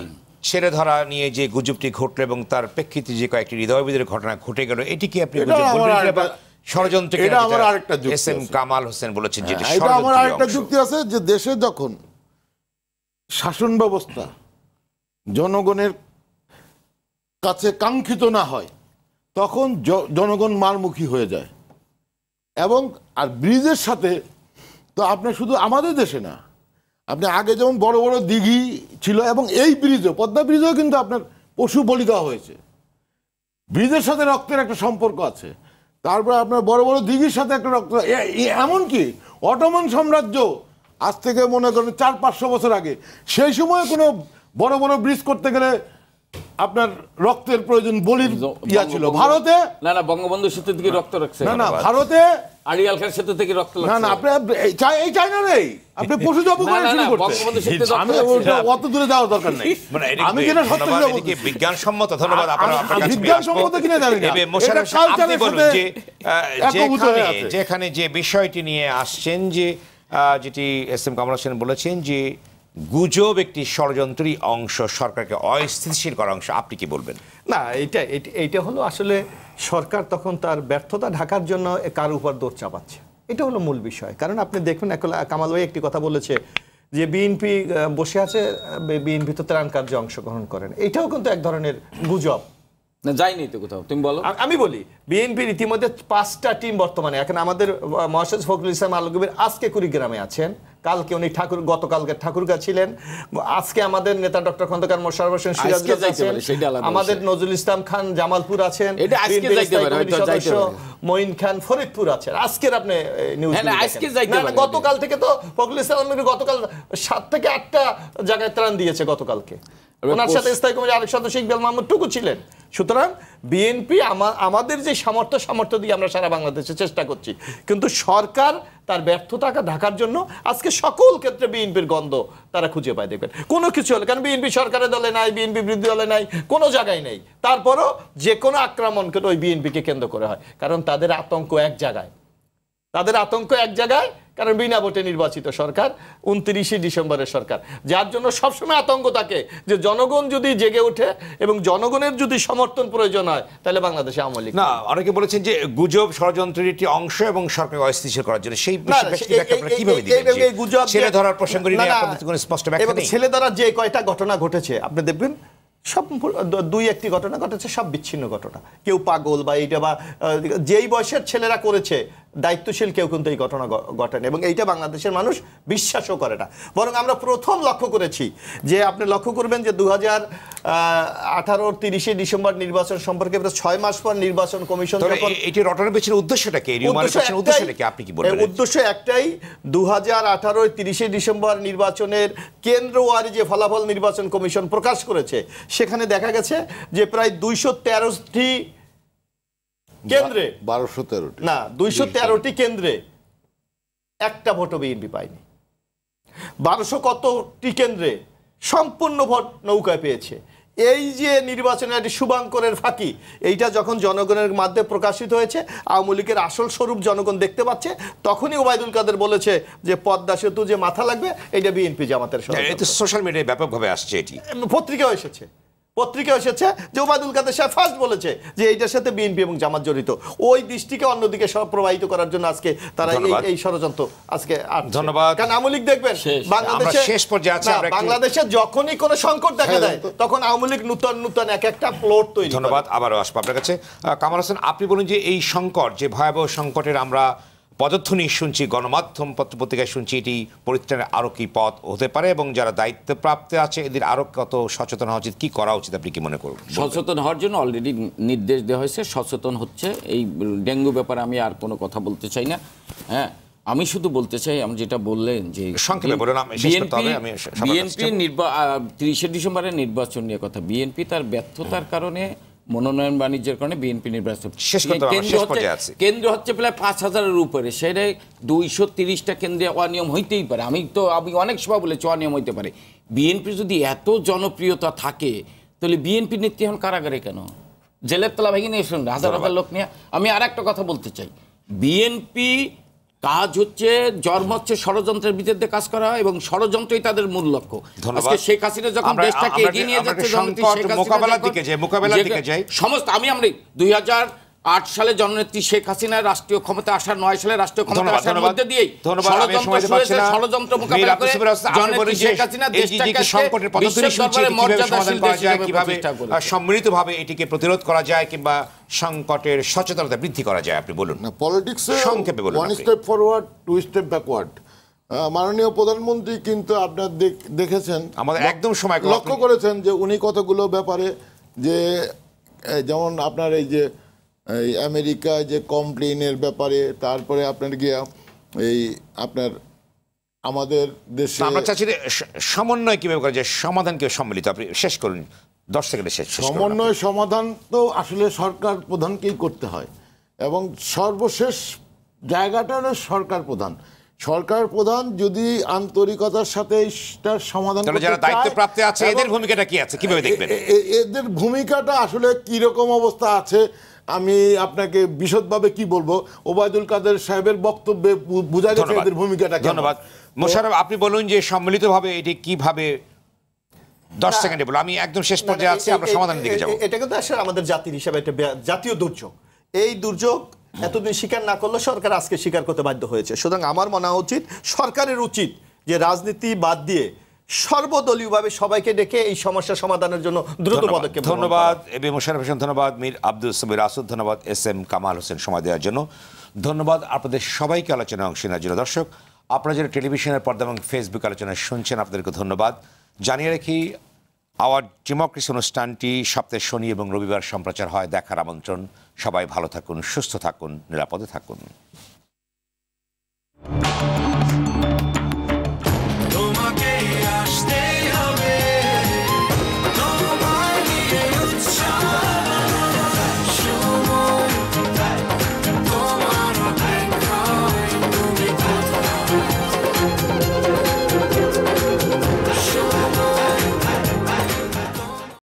তো ধরা নিয়ে যে গুজবটি ঘটলো এবং তার প্রেক্ষিতে যে কয়েকটি হৃদয়বিদের ঘটনা ঘটে গেল এটি কি আপনি ষড়যন্ত্র এটা আমার আরেকটা এস এম কামাল হোসেন বলেছেন যেটি হ্যাঁ, এটা আমার আরেকটা যুক্তি আছে যে দেশে যখন শাসন ব্যবস্থা জনগণের কাছে কাঙ্ক্ষিত না হয় তখন জনগণ মারমুখী হয়ে যায়। এবং আর ব্রিজের সাথে তো আপনার শুধু আমাদের দেশে না আপনি আগে যেমন বড় বড় দিঘি ছিল এবং এই ব্রিজও পদ্মা ব্রিজেও কিন্তু আপনার পশু বলি দেওয়া হয়েছে। ব্রিজের সাথে রক্তের একটা সম্পর্ক আছে। তারপর আপনার বড় বড় দিঘির সাথে একটা রক্ত এমনকি অটোমান সাম্রাজ্য আজ থেকে মনে করেন চার পাঁচশো বছর আগে। সেই সময় কোনো বড় বড় ব্রিজ করতে গেলে আপনার রক্তের প্রয়োজন বলির ইয়া ছিল। ভারতে না না বঙ্গবন্ধু সেতু থেকে রক্ত রাখছে না না ভারতে আড়িয়াল খান সেতু থেকে রক্ত না না আপনি এই চাই এই চাই না নেই। আপনি পশু জব করা শুরু রক্ত আমি অত দূরে যাওয়ার দরকার নেই। মানে আমি যেটা সত্য এটিকে বিজ্ঞানসম্মত ধন্যবাদ আপনার আপনার কাছে বিজ্ঞানসম্মত। কিনা জানি না। এবে মোশাররফ আপনি বলুন যে যেখানে যেখানে যে বিষয়টি নিয়ে আসছেন যে আহ, যেটি এস এম কামর হোসেন বলেছেন যে গুজব একটি ষড়যন্ত্রী অংশ, সরকারকে অস্থিতিশীল করা অংশ। আপনি কি বলবেন? না, এটা এইটা- হলো আসলে সরকার তখন তার ব্যর্থতা ঢাকার জন্য কার উপর দৌড় চাপাচ্ছে। এটা হলো মূল বিষয়। কারণ আপনি দেখুন এখন কামাল ভাই একটি কথা বলেছে যে, বিএনপি বসে আছে বিএনপি তো ত্রাণ কার্যে অংশগ্রহণ করেন। এটাও কিন্তু এক ধরনের গুজব। না যাইনি তো কোথাও। তুমি বলো। আমি বলি বিএনপির ইতিমধ্যে পাঁচটা টিম বর্তমানে এখন আমাদের মহাসচিব ফখরুল ইসলাম আলমগীর আজকে কুড়িগ্রামে আছেন। কালকে উনি ঠাকুর গতকালকে ঠাকুরগা ছিলেন। আজকে আমাদের নেতা ডক্টর খন্দকার মোশাররফ হোসেন আছেন। আমাদের নজরুল ইসলাম খান জামালপুর আছেন। সদস্য মঈন খান ফরিদপুর আছেন। আজকের আপনি নিউজ হ্যাঁ, আজকে গতকাল থেকে তো ফখরুল ইসলাম আলমগীর গতকাল সাত থেকে আটটা জায়গায় ত্রাণ দিয়েছে গতকালকে। ওনার সাথে স্থায়ী কমিটির আরেক সদস্য ইকবাল মাহমুদ টুকু ছিলেন। সুতরাং বিএনপি আমাদের যে সামর্থ্য সামর্থ্য দিয়ে আমরা সারা বাংলাদেশে চেষ্টা করছি। কিন্তু সরকার তার ব্যর্থতাকে ঢাকার জন্য আজকে সকল ক্ষেত্রে বিএনপির গন্ধ তারা খুঁজে পায় দেখবেন। কোনো কিছু হলে, কারণ বিএনপি সরকারের দলে নাই বিএনপি বিরোধী দলে নাই, কোনো জায়গায় নেই। তারপরও যে কোনো আক্রমণ কিন্তু ওই বিএনপিকে কেন্দ্র করে হয়। কারণ তাদের আতঙ্ক এক জায়গায়। তাদের আতঙ্ক এক জায়গায় কারণ বিনা ভোটে নির্বাচিত সরকার উনত্রিশে ডিসেম্বরের সরকার। যার জন্য সবসময় আতঙ্ক থাকে যে জনগণ যদি জেগে ওঠে এবং জনগণের যদি সমর্থন প্রয়োজন হয় তাহলে বাংলাদেশে আওয়ামী লীগ না অনেকে বলেছেন যে গুজব ষড়যন্ত্রের একটি অংশ এবং সরকারকে অস্থিতিশীল করার জন্য। সেই কীভাবে দিবেন? গুজব ছেলে ধরার প্রসঙ্গ না, নিয়ে না, স্পষ্ট ব্যাখ্যা নেই? ছেলে দ্বারা যে কয়টা ঘটনা ঘটেছে আপনি দেখবেন সব দুই একটি ঘটনা ঘটেছে সব বিচ্ছিন্ন ঘটনা। কেউ পাগল বা এইটা বা যেই বয়সের ছেলেরা করেছে দায়িত্বশীল কেউ কিন্তু এই ঘটনা ঘটেনি এবং এইটা বাংলাদেশের মানুষ বিশ্বাসও করে না। বরং আমরা প্রথম লক্ষ্য করেছি যে আপনি লক্ষ্য করবেন যে দু হাজার আঠারোর তিরিশে ডিসেম্বর নির্বাচন সম্পর্কে ছয় মাস পর নির্বাচন কমিশন এটি রটনের পেছনে উদ্দেশ্যটা কি? উদ্দেশ্যটা আপনি কি বলবেন? উদ্দেশ্য একটাই দু হাজার আঠারোয় তিরিশে ডিসেম্বর নির্বাচনের কেন্দ্র কেন্দ্রওয়ারি যে ফলাফল নির্বাচন কমিশন প্রকাশ করেছে সেখানে দেখা গেছে যে প্রায় দুইশো তেরোটি কেন্দ্রে? বারোশো তেরোটি। না দুইশো তেরোটি কেন্দ্রে একটা ভোটও বিএনপি পায়নি। বারোশো কতটি কেন্দ্রে সম্পূর্ণ ভোট নৌকায় পেয়েছে। এই যে নির্বাচনের একটি শুভাঙ্করের ফাঁকি এইটা যখন জনগণের মাধ্যমে প্রকাশিত হয়েছে আওয়ামী লীগের আসল স্বরূপ জনগণ দেখতে পাচ্ছে তখনই ওবায়দুল কাদের বলেছে যে পদ্মা সেতু যে মাথা লাগবে এটা বিএনপি জামাতের সোশ্যাল মিডিয়ায় ব্যাপকভাবে আসছে এটি। পত্রিকাও এসেছে। পত্রিকা এসেছে যে ওবায়দুল কাদের সাহেব ফার্স্ট বলেছে যে এইটার সাথে বিএনপি এবং জামাত জড়িত। ওই দৃষ্টিকে অন্যদিকে সব প্রবাহিত করার জন্য আজকে তারা এই ষড়যন্ত্র আজকে ধন্যবাদ। কারণ আওয়ামী লীগ দেখবেন শেষ। বাংলাদেশে শেষ পর্যায়ে আছি, বাংলাদেশে যখনই কোনো সংকট দেখা হ্যাঁ, দেয় তখন আওয়ামী লীগ নূতন নূতন এক একটা প্লট তৈরি ধন্যবাদ আবারও আসব আপনার কাছে। কামাল হোসেন আপনি বলুন যে এই সংকট যে ভয়াবহ সংকটের আমরা পদধ্বনি শুনছি গণমাধ্যম পত্র পত্রিকায় শুনছি এটি পরিত্রাণের আরও কি পথ হতে পারে এবং যারা দায়িত্বপ্রাপ্ত আছে এদের আরও কত সচেতন হওয়া উচিত কি করা উচিত আপনি কি মনে করুন সচেতন হওয়ার জন্য অলরেডি নির্দেশ দেওয়া হয়েছে সচেতন হচ্ছে। এই ডেঙ্গু ব্যাপারে আমি আর কোনো কথা বলতে চাই না। হ্যাঁ আমি শুধু বলতে চাই আমি যেটা বললেন যে বিএনপি তিরিশে ডিসেম্বরের নির্বাচন নিয়ে কথা। বিএনপি তার ব্যর্থতার কারণে মনোনয়ন বাণিজ্যের কারণে বিএনপি নির্বাচন কেন্দ্র হচ্ছে- প্রায় পাঁচ হাজারের উপরে। সেটা দুইশো তিরিশটা কেন্দ্রে অনিয়ম হইতেই পারে। আমি তো আমি অনেক সময় বলেছি অনিয়ম হইতে পারে। বিএনপি যদি এত জনপ্রিয়তা থাকে তাহলে বিএনপি নেত্রী এখন কারাগারে কেন? জেলের তলা ভেঙে নিয়ে শুনুন হাজার হাজার লোক নিয়ে। আমি আর একটা কথা বলতে চাই। বিএনপি কাজ হচ্ছে জন্ম হচ্ছে ষড়যন্ত্রের বিরুদ্ধে কাজ করা এবং ষড়যন্ত্রই তাদের মূল লক্ষ্য। আজকে শেখ হাসিনা যখন দেশটাকে এগিয়ে নিয়ে যাচ্ছে একটা জননেত্রী সংকট শেখ হাসিনা মোকাবেলার দিকে যাই, মোকাবেলার দিকে যাই। সমস্ত আমি আমরা দুই হাজার আট সালে জননেত্রী শেখ হাসিনা রাষ্ট্রীয় ক্ষমতা আসার নয় সালে রাষ্ট্রীয় ক্ষমতা আসার মধ্যে দিয়েই ষড়যন্ত্র মোকাবেলা করে জননেত্রী শেখ হাসিনা দেশটাকে সংকটের পদ্ধতি সম্মিলিতভাবে এটিকে প্রতিরোধ করা যায় কিংবা সংকটের সচেতনতা বৃদ্ধি করা যায় আপনি বলুন। না পলিটিক্সে সংক্ষেপে বলুন one. Step forward two step backward মাননীয় প্রধানমন্ত্রী কিন্তু আপনার দেখ- দেখেছেন। আমাদের একদম সময় লক্ষ্য করেছেন যে উনি কতগুলো ব্যাপারে যে যেমন আপনার এই যে এই আমেরিকায় যে কমপ্লেনের ব্যাপারে তারপরে আপনার গিয়া এই আপনার আমাদের দেশে আমরা চাচ্ছি যে সমন্বয় কীভাবে করা যায় সমাধান কেউ সম্মিলিত। আপনি শেষ করুন দশ সেকেন্ডে শেষ। সমন্বয় সমাধান তো আসলে সরকার প্রধানকেই করতে হয়। এবং সর্বশেষ জায়গাটা হলো সরকার প্রধান। সরকার প্রধান যদি আন্তরিকতার সাথে সমাধান যারা দায়িত্বপ্রাপ্ত আছে এদের ভূমিকাটা কি আছে? কীভাবে দেখবেন? এদের ভূমিকাটা আসলে কি রকম অবস্থা আছে আমি আপনাকে বিশদভাবে কি বলব? ওবায়দুল কাদের সাহেবের বক্তব্যে বোঝা গেছে এদের ভূমিকাটা ধন্যবাদ। মোশারফ আপনি বলুন যে সম্মিলিতভাবে এটি কীভাবে দশ সেকেন্ডে বলুন। আমি একদম শেষ পর্যায়ে আছি আমরা সমাধানের দিকে যাব। এটা কিন্তু আসলে আমাদের জাতির হিসাবে একটা জাতীয় দুর্যোগ। এই দুর্যোগ এতদিন স্বীকার না করলে সরকার আজকে স্বীকার করতে বাধ্য হয়েছে। সুতরাং আমার মনে হয় উচিত সরকারের উচিত যে রাজনীতি বাদ দিয়ে সর্বদলীয়ভাবে সবাইকে ডেকে এই সমস্যা সমাধানের জন্য দ্রুত পদক্ষেপ। ধন্যবাদ এবি মোশারফ হোসেন ধন্যবাদ মীর আব্দুল সমির আসুদ ধন্যবাদ এস এম কামাল হোসেন সময় দেওয়ার জন্য। ধন্যবাদ আপনাদের সবাইকে আলোচনায় অংশ নেওয়ার জন্য। দর্শক আপনারা যারা টেলিভিশনের পর্দা এবং ফেসবুক আলোচনায় শুনছেন আপনাদেরকে ধন্যবাদ। জানিয়ে রাখি আওয়ার ডেমোক্রেসি অনুষ্ঠানটি সপ্তাহে শনি এবং রবিবার সম্প্রচার হয়। দেখার আমন্ত্রণ। সবাই ভালো থাকুন সুস্থ থাকুন নিরাপদে থাকুন।